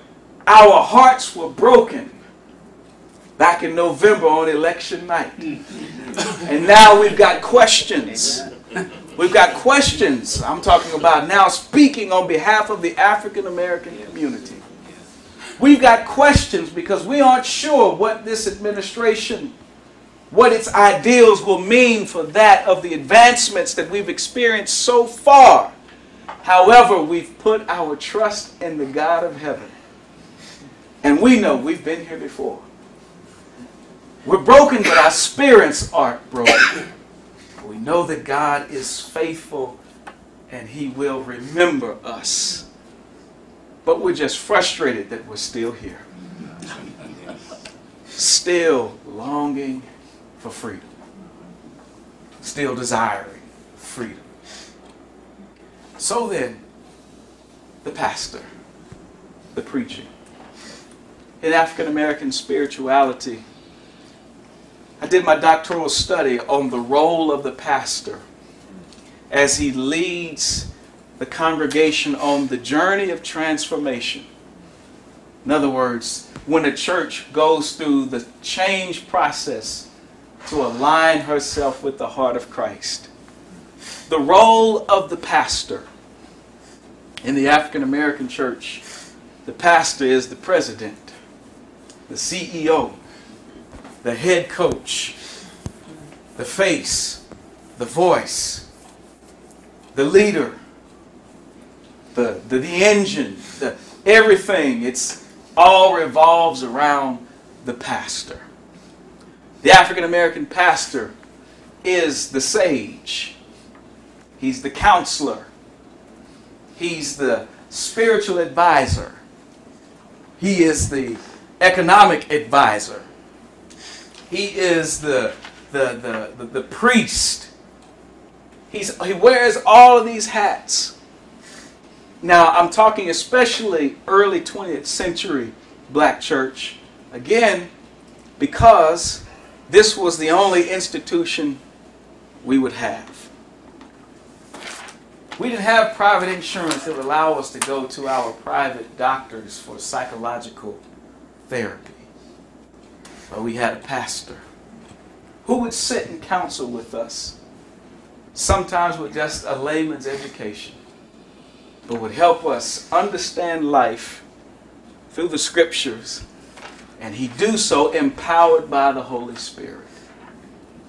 our hearts were broken back in November on election night. And now we've got questions. We've got questions. I'm talking about now speaking on behalf of the African American community. We've got questions because we aren't sure what this administration, what its ideals will mean for that of the advancements that we've experienced so far. However, we've put our trust in the God of heaven. And we know we've been here before. We're broken, but our spirits aren't broken. We know that God is faithful and He will remember us. But we're just frustrated that we're still here. Still longing for freedom. Still desiring freedom. So then, the pastor, the preaching, in African American spirituality, I did my doctoral study on the role of the pastor as he leads the congregation on the journey of transformation. In other words, when a church goes through the change process to align herself with the heart of Christ. The role of the pastor in the African American church, the pastor is the president, the CEO, the head coach, the face, the voice, the leader, the, the, the engine, the, everything. It's all revolves around the pastor. The African American pastor is the sage. He's the counselor. He's the spiritual advisor. He is the economic advisor. He is the, the, the, the, the priest. He's, he wears all of these hats. Now, I'm talking especially early 20th century black church. Again, because this was the only institution we would have. We didn't have private insurance that would allow us to go to our private doctors for psychological therapy. But we had a pastor who would sit and counsel with us, sometimes with just a layman's education, but would help us understand life through the scriptures, and he do so empowered by the Holy Spirit.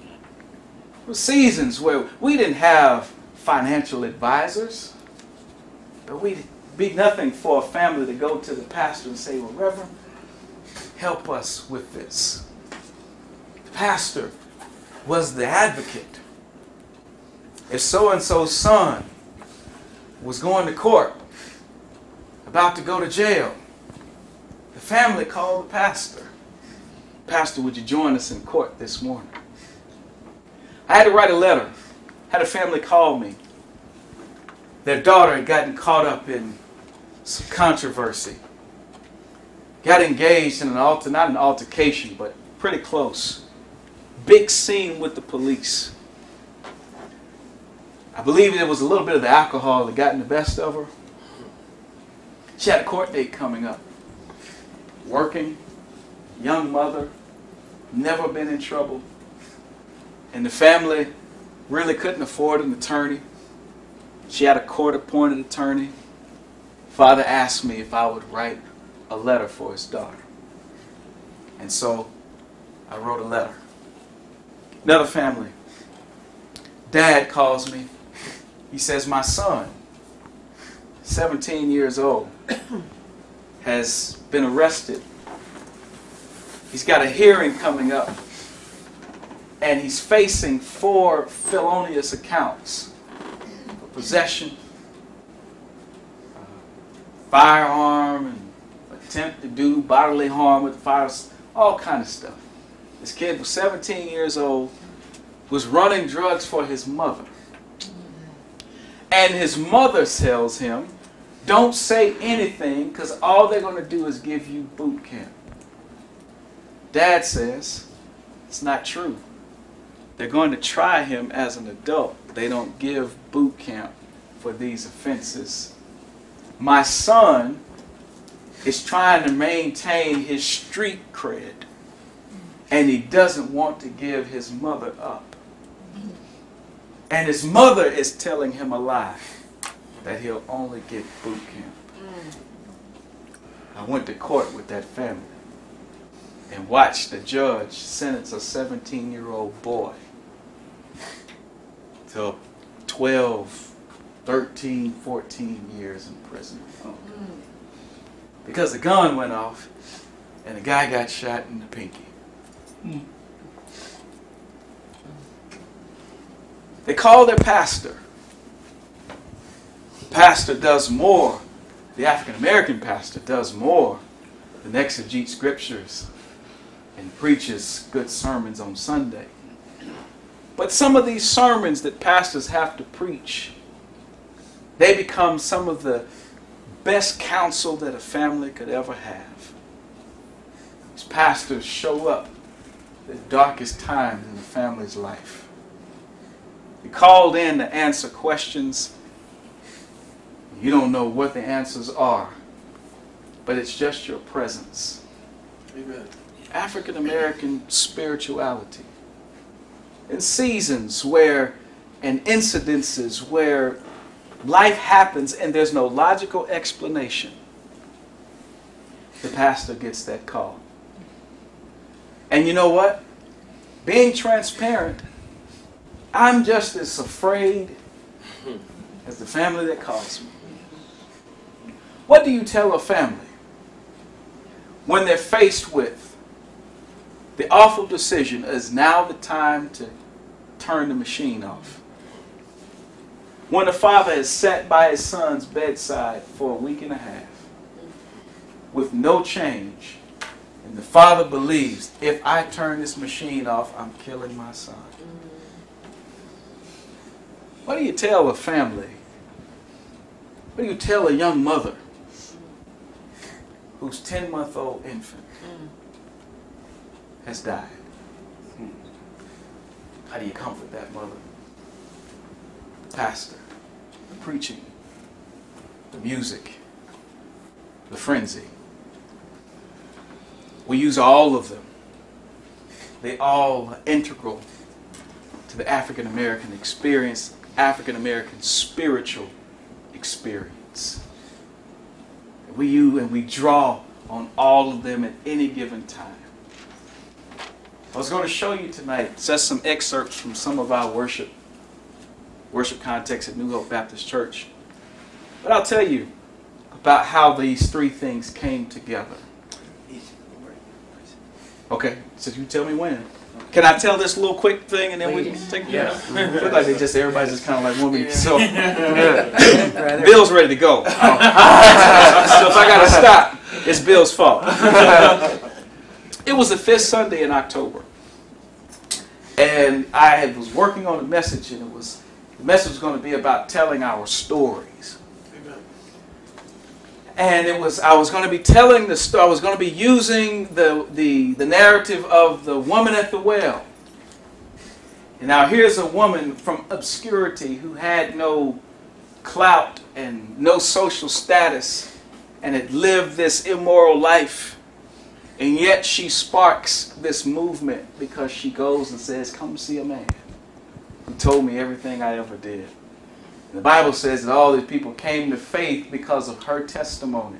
There were seasons where we didn't have financial advisors, but we'd be nothing for a family to go to the pastor and say, Well, Reverend, help us with this. The pastor was the advocate. If so and so's son was going to court, about to go to jail, family called the pastor. Pastor, would you join us in court this morning? I had to write a letter. Had a family call me. Their daughter had gotten caught up in some controversy. Got engaged in an alter, not an altercation, but pretty close. Big scene with the police. I believe it was a little bit of the alcohol that got in the best of her. She had a court date coming up. Working, young mother, never been in trouble. And the family really couldn't afford an attorney. She had a court appointed attorney. Father asked me if I would write a letter for his daughter. And so I wrote a letter. Another family. Dad calls me. He says, My son, 17 years old, has been arrested. He's got a hearing coming up. And he's facing four felonious accounts possession, uh, firearm, and attempt to do bodily harm with fires, all kind of stuff. This kid was 17 years old, was running drugs for his mother. And his mother tells him, don't say anything because all they're going to do is give you boot camp. Dad says, it's not true. They're going to try him as an adult. They don't give boot camp for these offenses. My son is trying to maintain his street cred, and he doesn't want to give his mother up. And his mother is telling him a lie that he'll only get boot camp. Mm. I went to court with that family and watched the judge sentence a 17 year old boy to 12, 13, 14 years in prison. Mm. Because the gun went off and the guy got shot in the pinky. Mm. They called their pastor. Pastor does more. The African American pastor does more than exegete scriptures and preaches good sermons on Sunday. But some of these sermons that pastors have to preach, they become some of the best counsel that a family could ever have. These pastors show up the darkest times in the family's life. You're called in to answer questions. You don't know what the answers are, but it's just your presence. Amen. African American spirituality. In seasons where, and incidences where life happens and there's no logical explanation, the pastor gets that call. And you know what? Being transparent, I'm just as afraid as the family that calls me. What do you tell a family when they're faced with the awful decision is now the time to turn the machine off? When a father has sat by his son's bedside for a week and a half with no change, and the father believes if I turn this machine off, I'm killing my son. What do you tell a family? What do you tell a young mother whose 10 month old infant has died? Hmm. How do you comfort that mother? Pastor, the preaching, the music, the frenzy. We use all of them. They all are integral to the African American experience, African American spiritual experience. We use and we draw on all of them at any given time. I was going to show you tonight just some excerpts from some of our worship worship context at New Hope Baptist Church. But I'll tell you about how these three things came together. Okay, so you tell me when. Can I tell this little quick thing and then we can take Yeah. Look like they just everybody's just kind of like moving. So Bill's ready to go. Oh. so if I gotta stop, it's Bill's fault. it was the fifth Sunday in October, and I was working on a message, and it was the message was going to be about telling our stories. And it was I was going to be telling the story. I was going to be using the, the the narrative of the woman at the well. And now here's a woman from obscurity who had no clout and no social status and had lived this immoral life. And yet she sparks this movement because she goes and says, Come see a man who told me everything I ever did. The Bible says that all these people came to faith because of her testimony.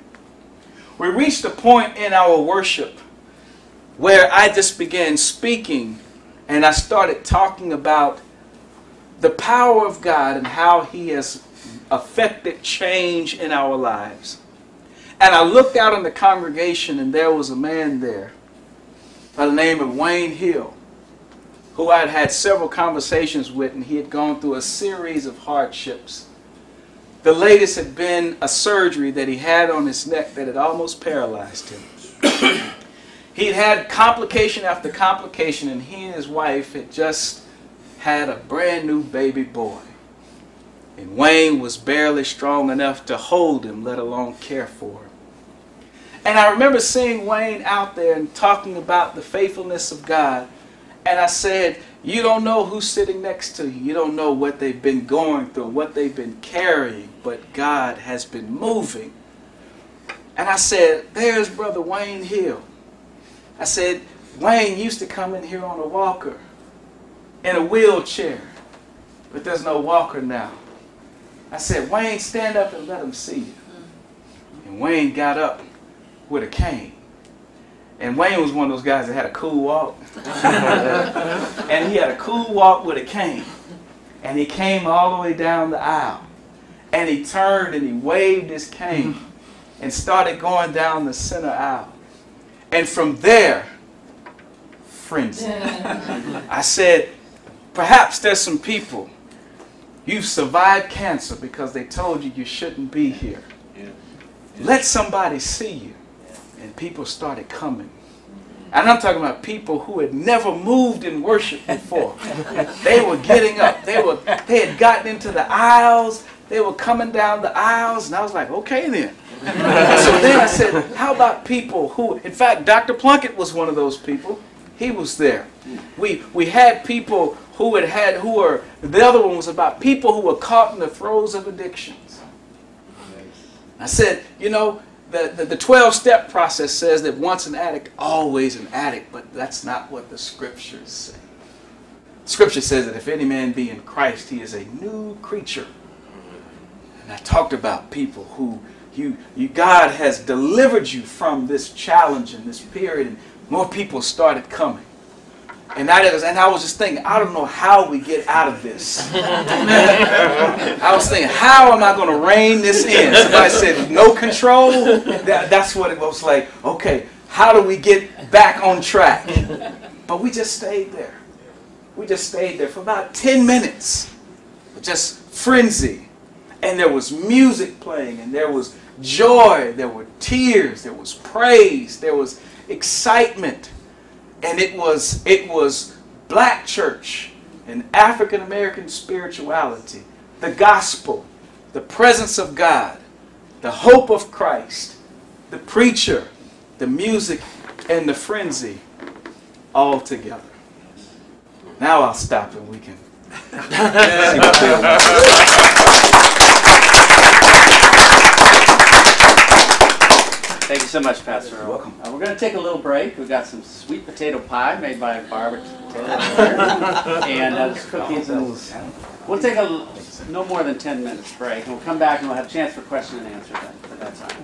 We reached a point in our worship where I just began speaking and I started talking about the power of God and how He has affected change in our lives. And I looked out in the congregation, and there was a man there by the name of Wayne Hill, who I'd had several conversations with, and he had gone through a series of hardships. The latest had been a surgery that he had on his neck that had almost paralyzed him. He'd had complication after complication, and he and his wife had just had a brand new baby boy. And Wayne was barely strong enough to hold him, let alone care for him. And I remember seeing Wayne out there and talking about the faithfulness of God. And I said, You don't know who's sitting next to you. You don't know what they've been going through, what they've been carrying, but God has been moving. And I said, There's Brother Wayne Hill. I said, Wayne used to come in here on a walker, in a wheelchair, but there's no walker now. I said, Wayne, stand up and let him see you. And Wayne got up with a cane. And Wayne was one of those guys that had a cool walk. and he had a cool walk with a cane. And he came all the way down the aisle. And he turned and he waved his cane and started going down the center aisle. And from there, frenzy. I said, perhaps there's some people, you've survived cancer because they told you you shouldn't be here. Let somebody see you. And people started coming. And I'm talking about people who had never moved in worship before. they were getting up. They were they had gotten into the aisles. They were coming down the aisles, and I was like, okay then. so then I said, how about people who, in fact, Dr. Plunkett was one of those people. He was there. We we had people who had had who were the other one was about people who were caught in the throes of addictions. I said, you know, the, the, the 12 step process says that once an addict, always an addict, but that's not what the scriptures say. Scripture says that if any man be in Christ, he is a new creature. And I talked about people who you, you God has delivered you from this challenge and this period, and more people started coming. And I, was, and I was just thinking, I don't know how we get out of this. I was thinking, how am I going to rein this in? Somebody said, no control. That, that's what it was like. Okay, how do we get back on track? But we just stayed there. We just stayed there for about 10 minutes. Just frenzy. And there was music playing, and there was joy, there were tears, there was praise, there was excitement. And it was it was black church and African American spirituality, the gospel, the presence of God, the hope of Christ, the preacher, the music, and the frenzy all together. Now I'll stop and we can Thank you so much, Pastor Earle. welcome. Uh, we're going to take a little break. We've got some sweet potato pie made by Barbara Taylor and uh, cookies. And we'll take a no more than 10 minutes break, and we'll come back and we'll have a chance for question and answer then at that time.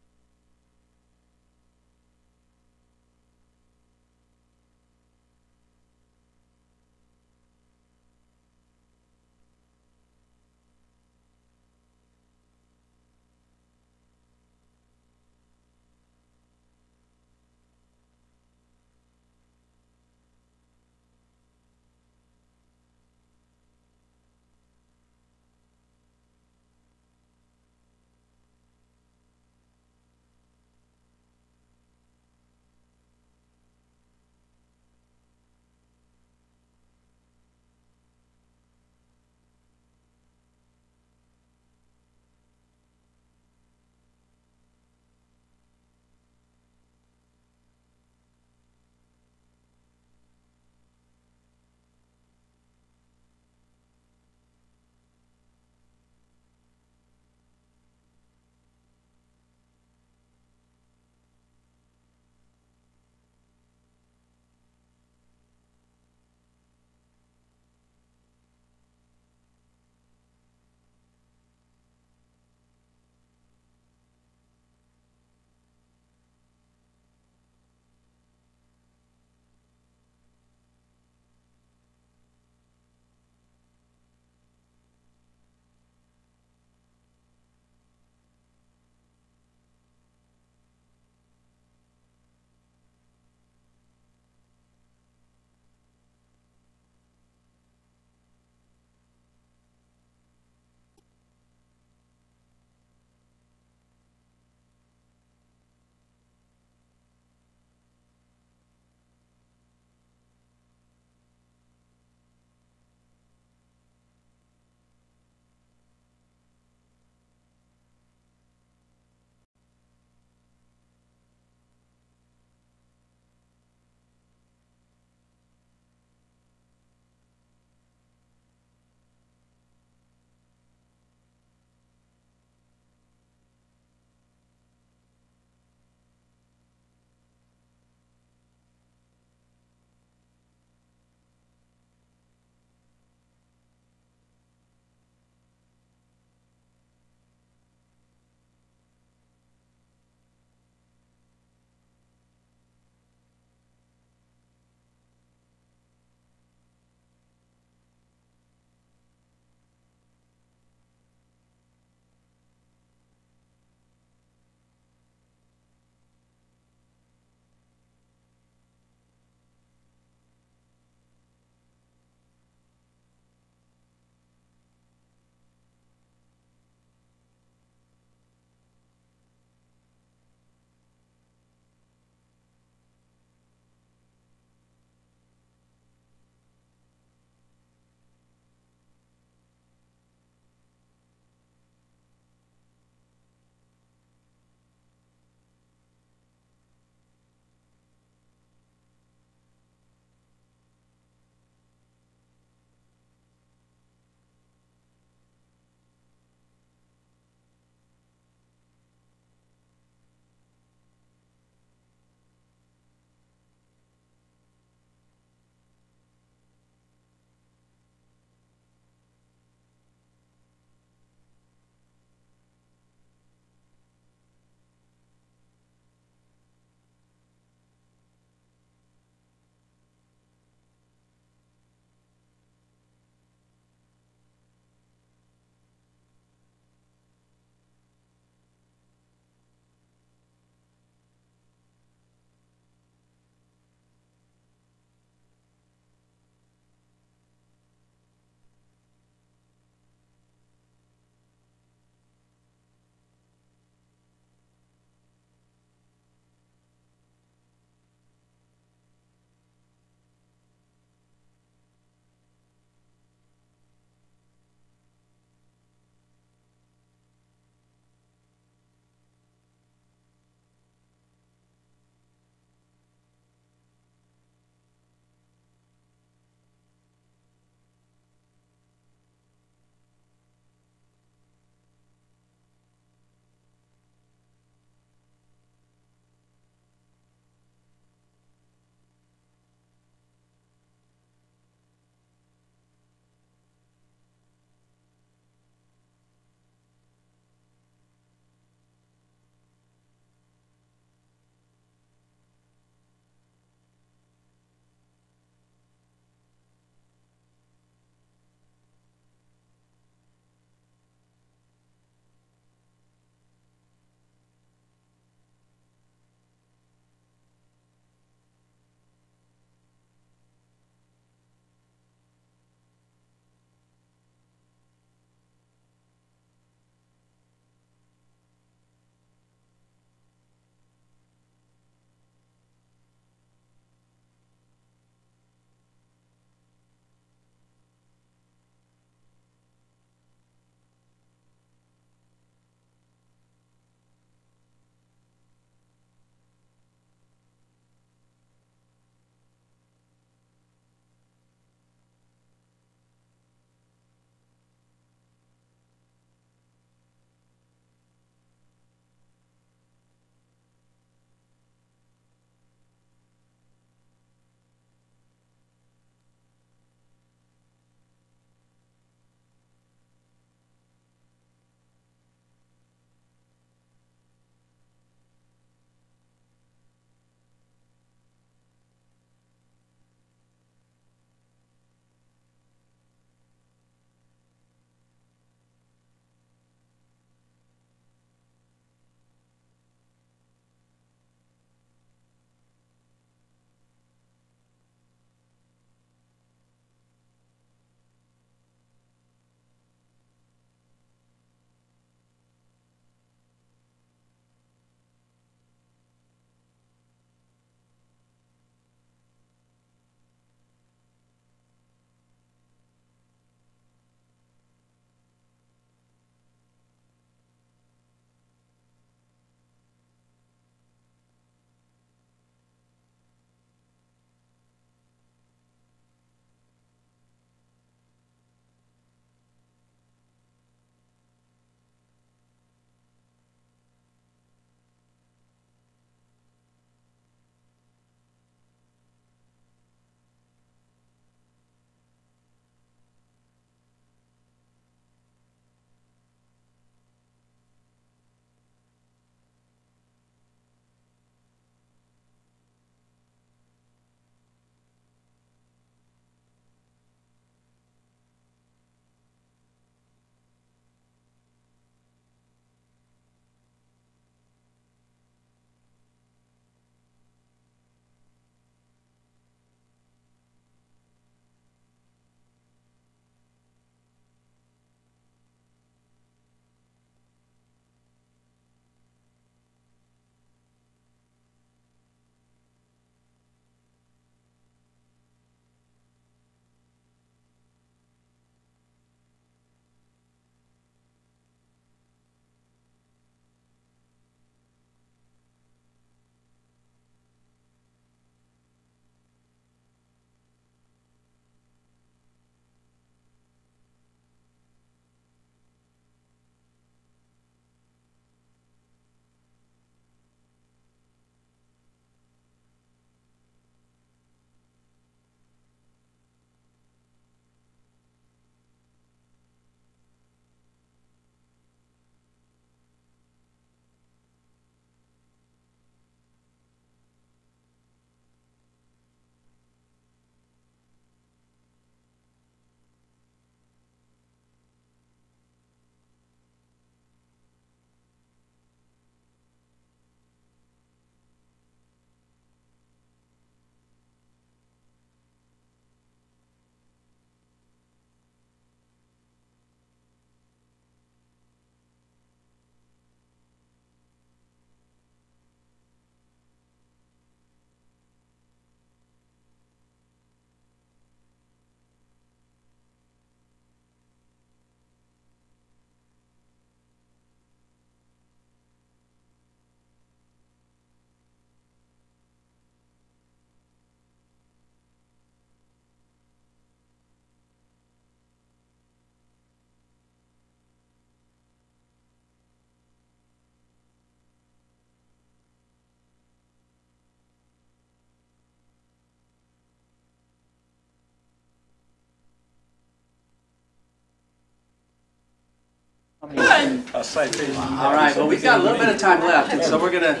All right, well, we've got a little bit of time left, and so we're going to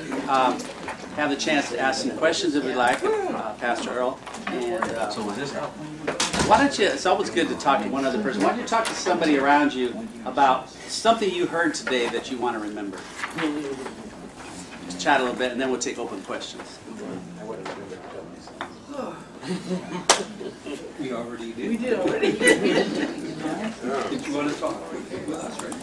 have the chance to ask some questions if we'd like, uh, Pastor Earle. And uh, why don't you, it's always good to talk to one other person. Why don't you talk to somebody around you about something you heard today that you want to remember? Just chat a little bit, and then we'll take open questions. We already did. We did already. Did you want to talk with us, right?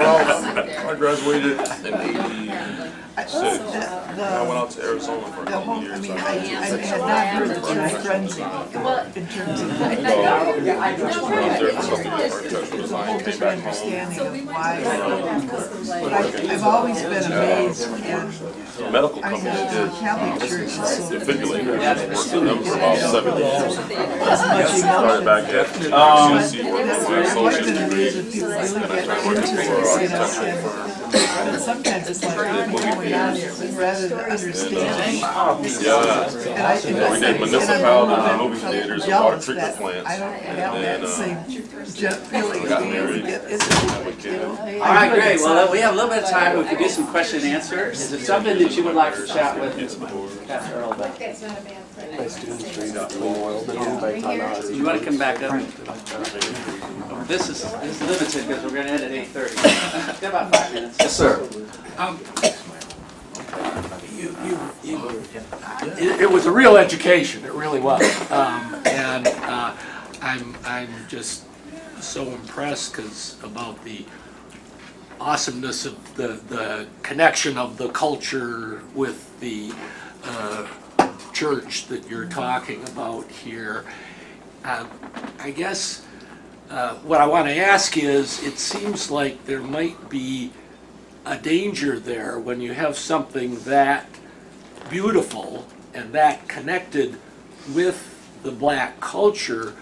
Well, I graduated in eighty-six. I went out to Arizona for a The couple whole, I years. mean, I, I had not heard the term frenzy in terms of. I was there for something with architectural There's a design, whole came different back home. understanding of why. But I, I've always been amazed and, Medical I mean, companies the did Catholic Church is so. defibrillators, worked on them for about seven years. As much Started emotion. back at Um, UCC, working with I've always associates. been amazed when people really get into this, you know, and, and sometimes it's like, what's going on here, rather than understanding. Yeah. And I, and We did municipality movie theaters and water treatment plants. I don't have that uh, same jet feeling got being able to married. get into it, you know? All right, great. Well, we have a little bit of time. We can do some question and answer. Is there something that you would like to chat with Pastor Earle about? My students read Memorial Day by You want to come back up? This is, this is limited because we're going to end at 8:30. Got about five minutes. Yes, sir. you, you, you, it, it was a real education, it really was. Um, and uh, I'm, I'm just so impressed because about the awesomeness of the, the connection of the culture with the uh, church that you're talking about here. Uh, I guess uh, what I want to ask is, it seems like there might be a danger there when you have something that beautiful and that connected with the black culture.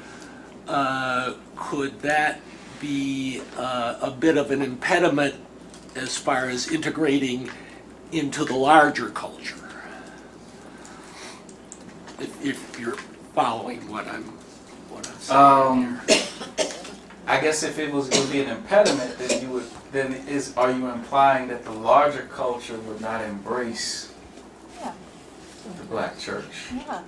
Uh, could that be uh, a bit of an impediment as far as integrating into the larger culture? If, if you're following what I'm, what I'm saying Um, here. I guess if it was gonna be an impediment, then you would, then is, are you implying that the larger culture would not embrace the black church? Yeah.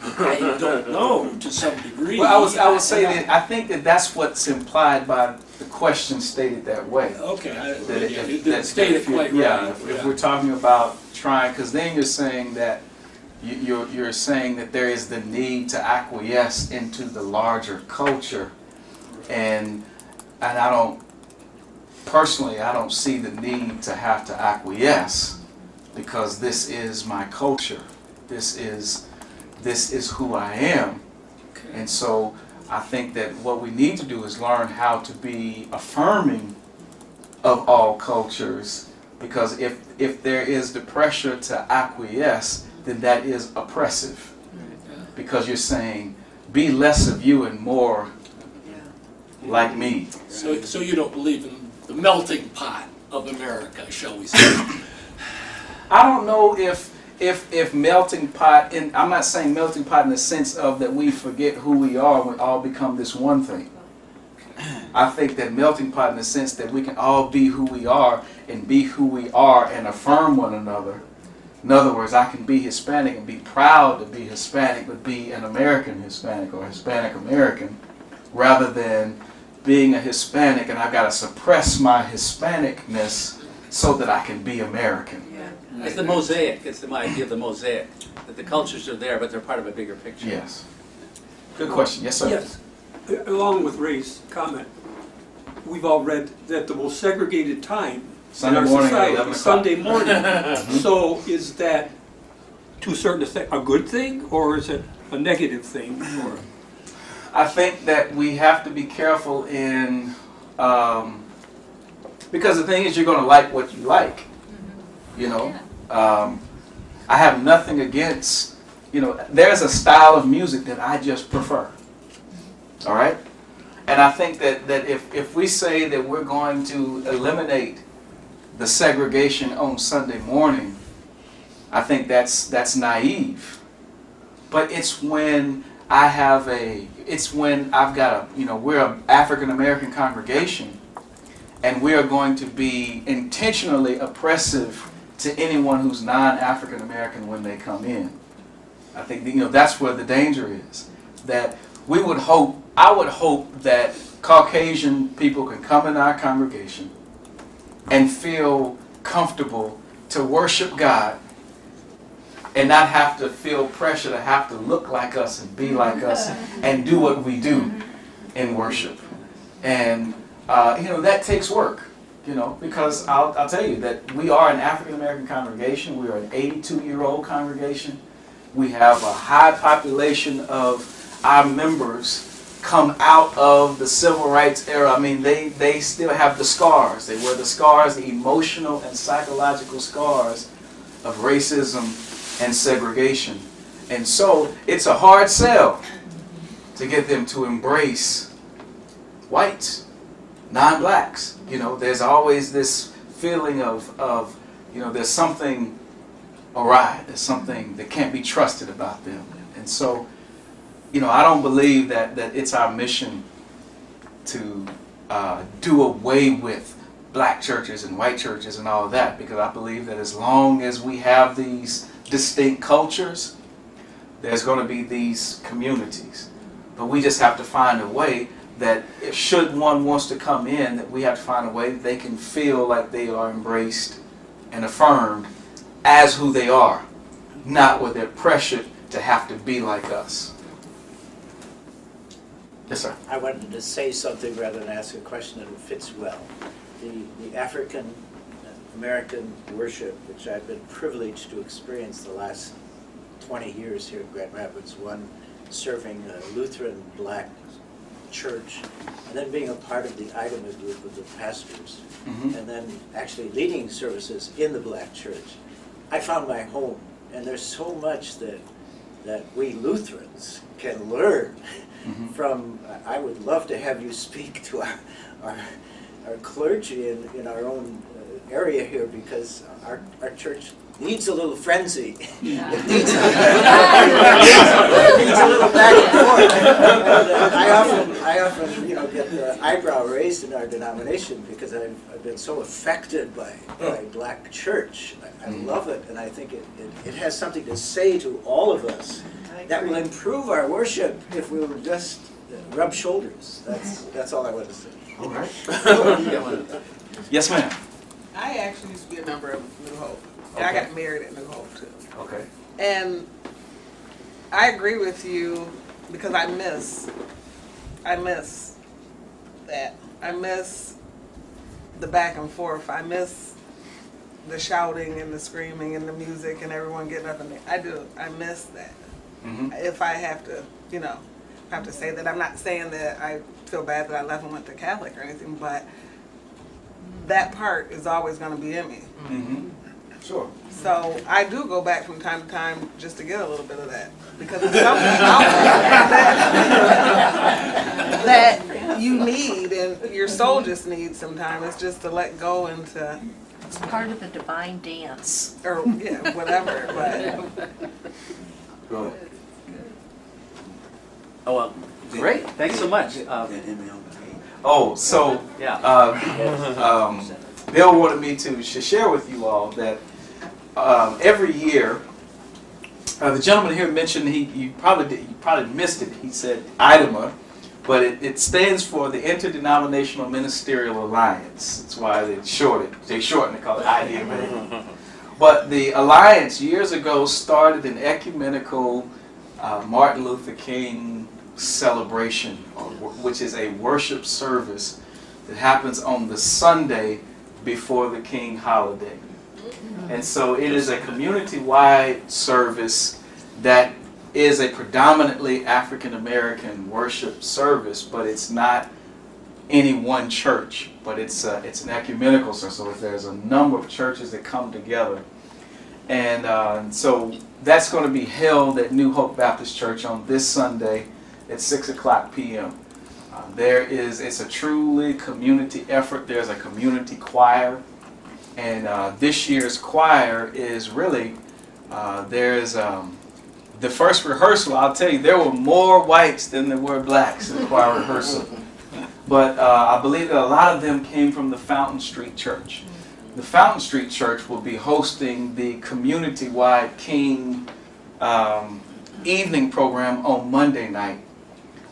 I don't know to some degree. Well, I was, I would say that, I think that that's what's implied by the question stated that way. Okay, I- That if- yeah, that- you didn't that state if quite Yeah, right. if- if we're talking about trying, because then you're saying that, you- you're, you're saying that there is the need to acquiesce into the larger culture. And, and I don't, personally, I don't see the need to have to acquiesce because this is my culture. This is, this is who I am. And so I think that what we need to do is learn how to be affirming of all cultures because if, if there is the pressure to acquiesce, then that is oppressive. Because you're saying, be less of you and more like me. So, so you don't believe in the melting pot of America, shall we say? I don't know if if if melting pot in I'm not saying melting pot in the sense of that we forget who we are and we all become this one thing. I think that melting pot in the sense that we can all be who we are and be who we are and affirm one another. In other words, I can be Hispanic and be proud to be Hispanic, but be an American Hispanic or Hispanic American, rather than being a Hispanic and I've got to suppress my Hispanicness so that I can be American. It's the mosaic. It's the idea of the mosaic, that the cultures are there, but they're part of a bigger picture. Yes. Good question. Yes, sir. Yes, along with Ray's comment, we've all read that the most segregated time in Sunday our morning society 11 is o'clock. Sunday morning. So is that, to a certain extent, a good thing, or is it a negative thing? Or I think that we have to be careful in, um, because the thing is, you're going to like what you like. You know, um, I have nothing against, you know, there's a style of music that I just prefer. All right? And I think that, that if, if we say that we're going to eliminate the segregation on Sunday morning, I think that's, that's naive. But it's when I have a, it's when I've got a, you know, we're an African American congregation and we are going to be intentionally oppressive to anyone who's non-African American when they come in. I think, you know, that's where the danger is. That we would hope, I would hope that Caucasian people can come in our congregation and feel comfortable to worship God and not have to feel pressure to have to look like us and be like us and do what we do in worship. And, uh, you know, that takes work, you know, because I'll, I'll tell you that we are an African American congregation. We are an 82 year old congregation. We have a high population of our members come out of the civil rights era. I mean, they, they still have the scars. They wear the scars, the emotional and psychological scars of racism and segregation. And so it's a hard sell to get them to embrace whites, non-blacks. You know, there's always this feeling of, of, you know, there's something awry. There's something that can't be trusted about them. And so, you know, I don't believe that, that it's our mission to uh, do away with black churches and white churches and all of that because I believe that as long as we have these distinct cultures, there's going to be these communities. But we just have to find a way that if should one wants to come in, that we have to find a way that they can feel like they are embraced and affirmed as who they are, not where they're pressured to have to be like us. Yes, sir. I wanted to say something rather than ask a question and it fits well. The, the African American worship, which I've been privileged to experience the last 20 years here in Grand Rapids, one serving a Lutheran black church, and then being a part of the Idema group of the pastors, Mhm. and then actually leading services in the black church. I found my home, and there's so much that that we Lutherans can learn Mhm. from. I would love to have you speak to our our, our clergy in, in our own uh, area here because our, our church needs a little frenzy. it needs, it needs a little back and forth. And, uh, I often, I often, you know, get the eyebrow raised in our denomination because I've, I've been so affected by, by black church. I, I love it, and I think it, it, it has something to say to all of us that will improve our worship if we will just rub shoulders. That's, that's all I want to say. All right. yes, ma'am. I actually used to be a member of New Hope. And I got married at New Hope too. Okay. And I agree with you because I miss, I miss that. I miss the back and forth. I miss the shouting and the screaming and the music and everyone getting up and I do. I miss that. Mm-hmm. If I have to, you know, have to say that. I'm not saying that I feel bad that I left and went to Catholic or anything, but that part is always going to be in me. Mm-hmm. Sure. So I do go back from time to time just to get a little bit of that because it's something that, that you need and your soul just needs sometimes. It's just to let go and to, It's part of the divine dance. or yeah, whatever. But Go. Oh, well, great, thanks so much. Uh, Oh, so Yeah. uh, um, Bill wanted me to share with you all that um, every year, uh, the gentleman here mentioned he you probably did, you probably missed it. He said IDEMA, but it, it stands for the Interdenominational Ministerial Alliance. That's why they shorted they shortened it called IDMA. But the alliance years ago started an ecumenical uh, Martin Luther King celebration, or, which is a worship service that happens on the Sunday before the King holiday. And so it is a community-wide service that is a predominantly African American worship service, but it's not any one church, but it's a, it's an ecumenical service. So there's a number of churches that come together, and uh, so that's going to be held at New Hope Baptist Church on this Sunday at six o'clock p.m. Uh, there is it's a truly community effort. There's a community choir, and uh, this year's choir is really uh, there's um, the first rehearsal, I'll tell you, there were more whites than there were blacks in the choir rehearsal. But uh, I believe that a lot of them came from the Fountain Street Church. The Fountain Street Church will be hosting the community-wide King um, evening program on Monday night.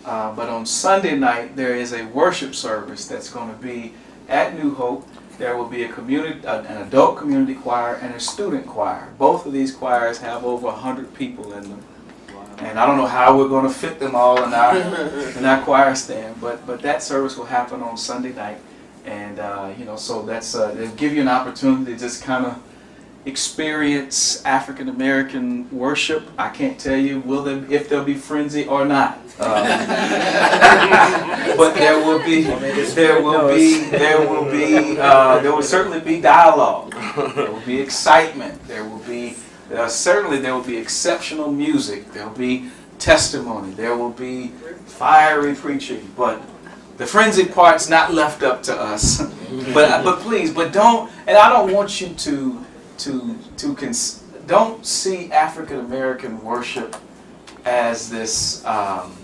Uh, but on Sunday night, there is a worship service that's going to be at New Hope. There will be a community, an adult community choir and a student choir. Both of these choirs have over 100 people in them. And I don't know how we're going to fit them all in our, in our choir stand, but, but that service will happen on Sunday night. And, uh, you know, so that's, uh, give you an opportunity to just kind of experience African American worship. I can't tell you will there, if there'll be frenzy or not. Um, but there will be, there will be, there will be, uh, there will certainly be dialogue. There will be excitement. There will be, uh, certainly there will be exceptional music. There will be testimony. There will be fiery preaching. But the frenzy part's not left up to us. but but please, but don't. And I don't want you to to to cons- don't see African American worship as this. Um,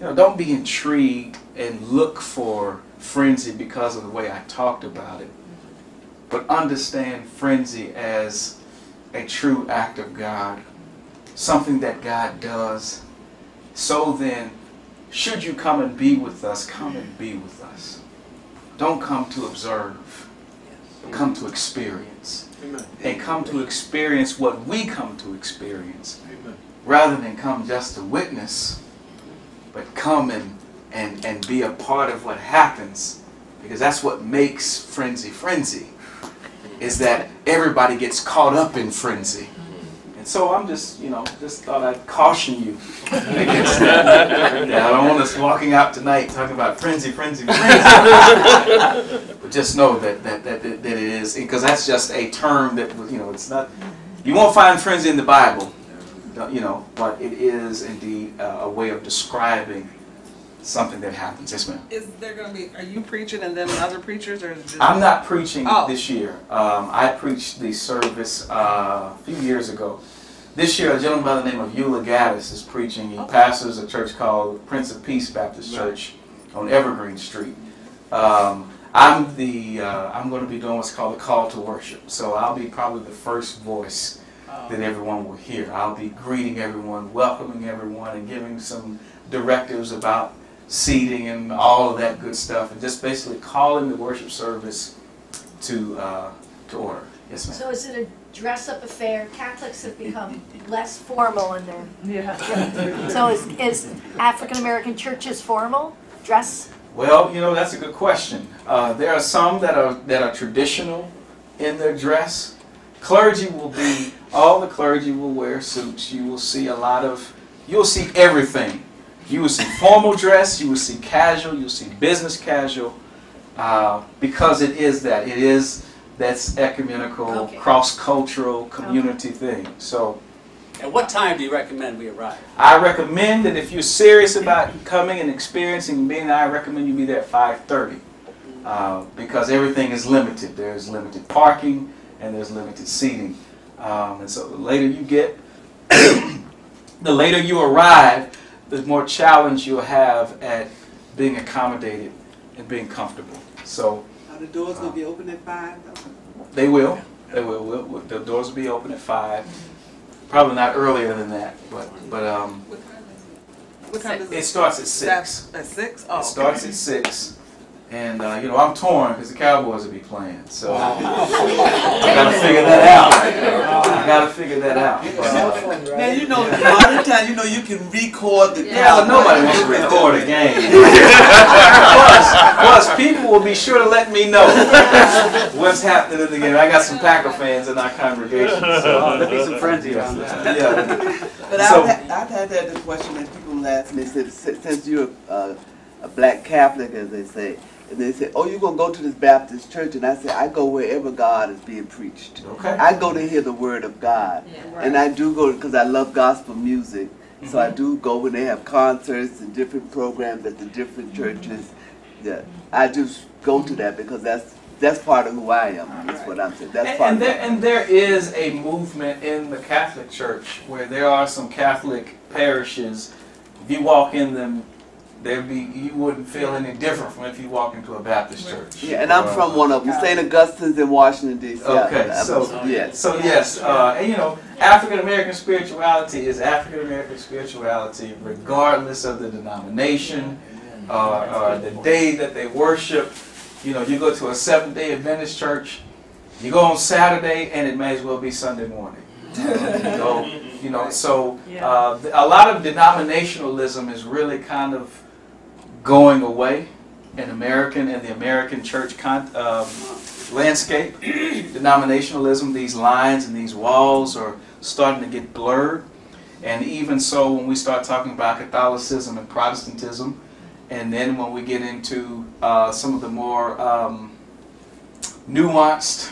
you know, don't be intrigued and look for frenzy because of the way I talked about it, but understand frenzy as a true act of God, something that God does. So then, should you come and be with us, come and be with us. Don't come to observe, come to experience. Amen. And come to experience what we come to experience, Amen. rather than come just to witness, but come and, and, and be a part of what happens, because that's what makes frenzy frenzy, is that everybody gets caught up in frenzy. And so I'm just, you know, just thought I'd caution you against that. Yeah, I don't want us walking out tonight talking about frenzy, frenzy, frenzy. but just know that that, that, that it is, because that's just a term that, you know, it's not, you won't find frenzy in the Bible, you know, but it is indeed uh, a way of describing something that happens. Yes, ma'am. Is there gonna be, are you preaching and then other preachers or just? I'm not preaching Oh. this year. Um, I preached the service uh, a few years ago. This year, a gentleman by the name of Eula Gaddis is preaching. He pastors a church called Prince of Peace Baptist Church on Evergreen Street. Um, I'm the uh, I'm going to be doing what's called a call to worship. So I'll be probably the first voice that everyone will hear. I'll be greeting everyone, welcoming everyone, and giving some directives about seating and all of that good stuff, and just basically calling the worship service to uh, to order. Yes, ma'am. So is it a dress-up affair? Catholics have become less formal in their, Yeah. so is, is African-American churches formal? Dress? Well, you know that's a good question. Uh, there are some that are that are traditional in their dress. Clergy will be all the clergy will wear suits. You will see a lot of you'll see everything. You will see formal dress. You will see casual. You'll see business casual. Uh, because it is that it is that's ecumenical, Okay. cross-cultural community thing. So At what time do you recommend we arrive? I recommend that if you're serious about coming and experiencing and being there, I recommend you be there at 5:30 uh, because everything is limited. There's limited parking and there's limited seating, um, and so the later you get, the later you arrive, the more challenge you'll have at being accommodated and being comfortable. So Are the doors gonna be open at five though? they will. They will. will, will- the doors will be open at five. Probably not earlier than that, but but um, What time does it What time is It It starts at six. At six? Oh, It starts at six, and uh, you know I'm torn because the Cowboys will be playing, so I gotta figure that out. I gotta figure that out. But, uh, Now, you know, modern time, you know, you can record the. yeah, nobody wants to record a game. plus, plus, people will be sure to let me know what's happening in the game. I got some Packer fans in our congregation, so Oh, there'll be some frenzy around that. Yeah. But So- I've, had, I've had that question that people ask me, said, "Si- since you're a, a black Catholic, as they say, and they say, oh, you're going to go to this Baptist church? And I say, I go wherever God is being preached. Okay. I go to hear the word of God. And I do go because I love gospel music. So I mm-hmm. do go when they have concerts and different programs at the different churches. Yeah, I just go to that because that's that's part of who I am. That's what I'm saying. That's And, part and of there and there is a movement in the Catholic Church where there are some Catholic parishes. If you walk in them, there'd be you wouldn't feel any different from if you walk into a Baptist church. Yeah, and I'm Uh, from one of them, St. Augustine's in Washington D.C. Okay, I- I- so yes. so yes, uh, and you know, African American spirituality is African American spirituality, regardless of the denomination, uh, the day that they worship. You know, you go to a Seventh Day Adventist church, you go on Saturday, and it may as well be Sunday morning. You go, you know, so uh, a lot of denominationalism is really kind of going away in American and the American church um, landscape. Denominationalism, these lines and these walls are starting to get blurred. And even so, when we start talking about Catholicism and Protestantism, and then when we get into uh, some of the more um, nuanced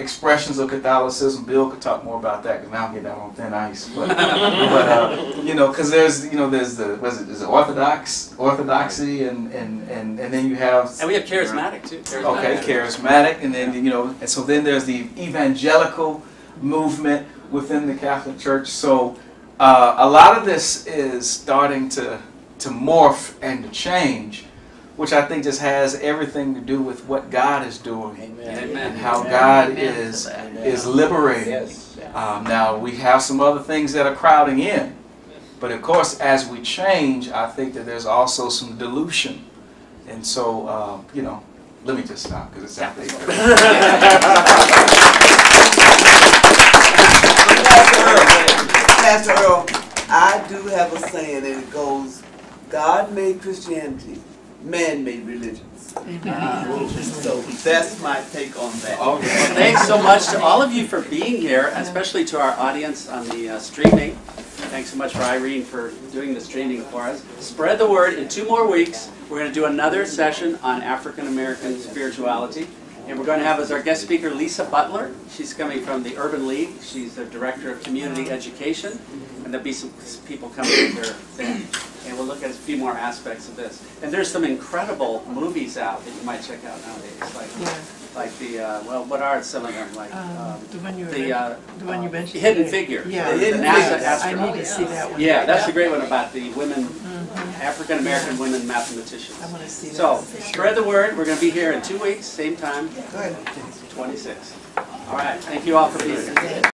expressions of Catholicism. Bill could talk more about that because now I'm getting out on thin ice. But, but uh, you know, because there's you know there's the was it is it Orthodox Orthodoxy and and and and then you have And we have charismatic too. okay charismatic and then you know and so then there's the evangelical movement within the Catholic Church. So uh, a lot of this is starting to to morph and to change which I think just has everything to do with what God is doing Amen. and how God is is liberating. Um, now we have some other things that are crowding in, but of course, as we change, I think that there's also some dilution, and so um, you know, let me just stop because it's out there. Pastor Earle, I do have a saying, and it goes, God made Christianity, man made religions. Uh, so that's my take on that. Well, thanks so much to all of you for being here, especially to our audience on the uh, streaming. Thanks so much for Irene for doing the streaming for us. Spread the word. In two more weeks, we're going to do another session on African American spirituality. And we're going to have as our guest speaker Lisa Butler. She's coming from the Urban League. She's the Director of Community Education. And there'll be some people coming with her then. And we'll look at a few more aspects of this. And there's some incredible movies out that you might check out nowadays. Like, Yeah. like the, uh, well, what are some of them? Like Um, um, the one you the, uh, the one you uh, mentioned Hidden. Figure. Yeah. the, The the Hidden NASA Figures. I need to see that one. Yeah, that's Yeah. a great one about the women, African American women mathematicians. I want to see that. So, spread the word. We're going to be here in two weeks, same time, Good. 26. All right, thank you all for being here.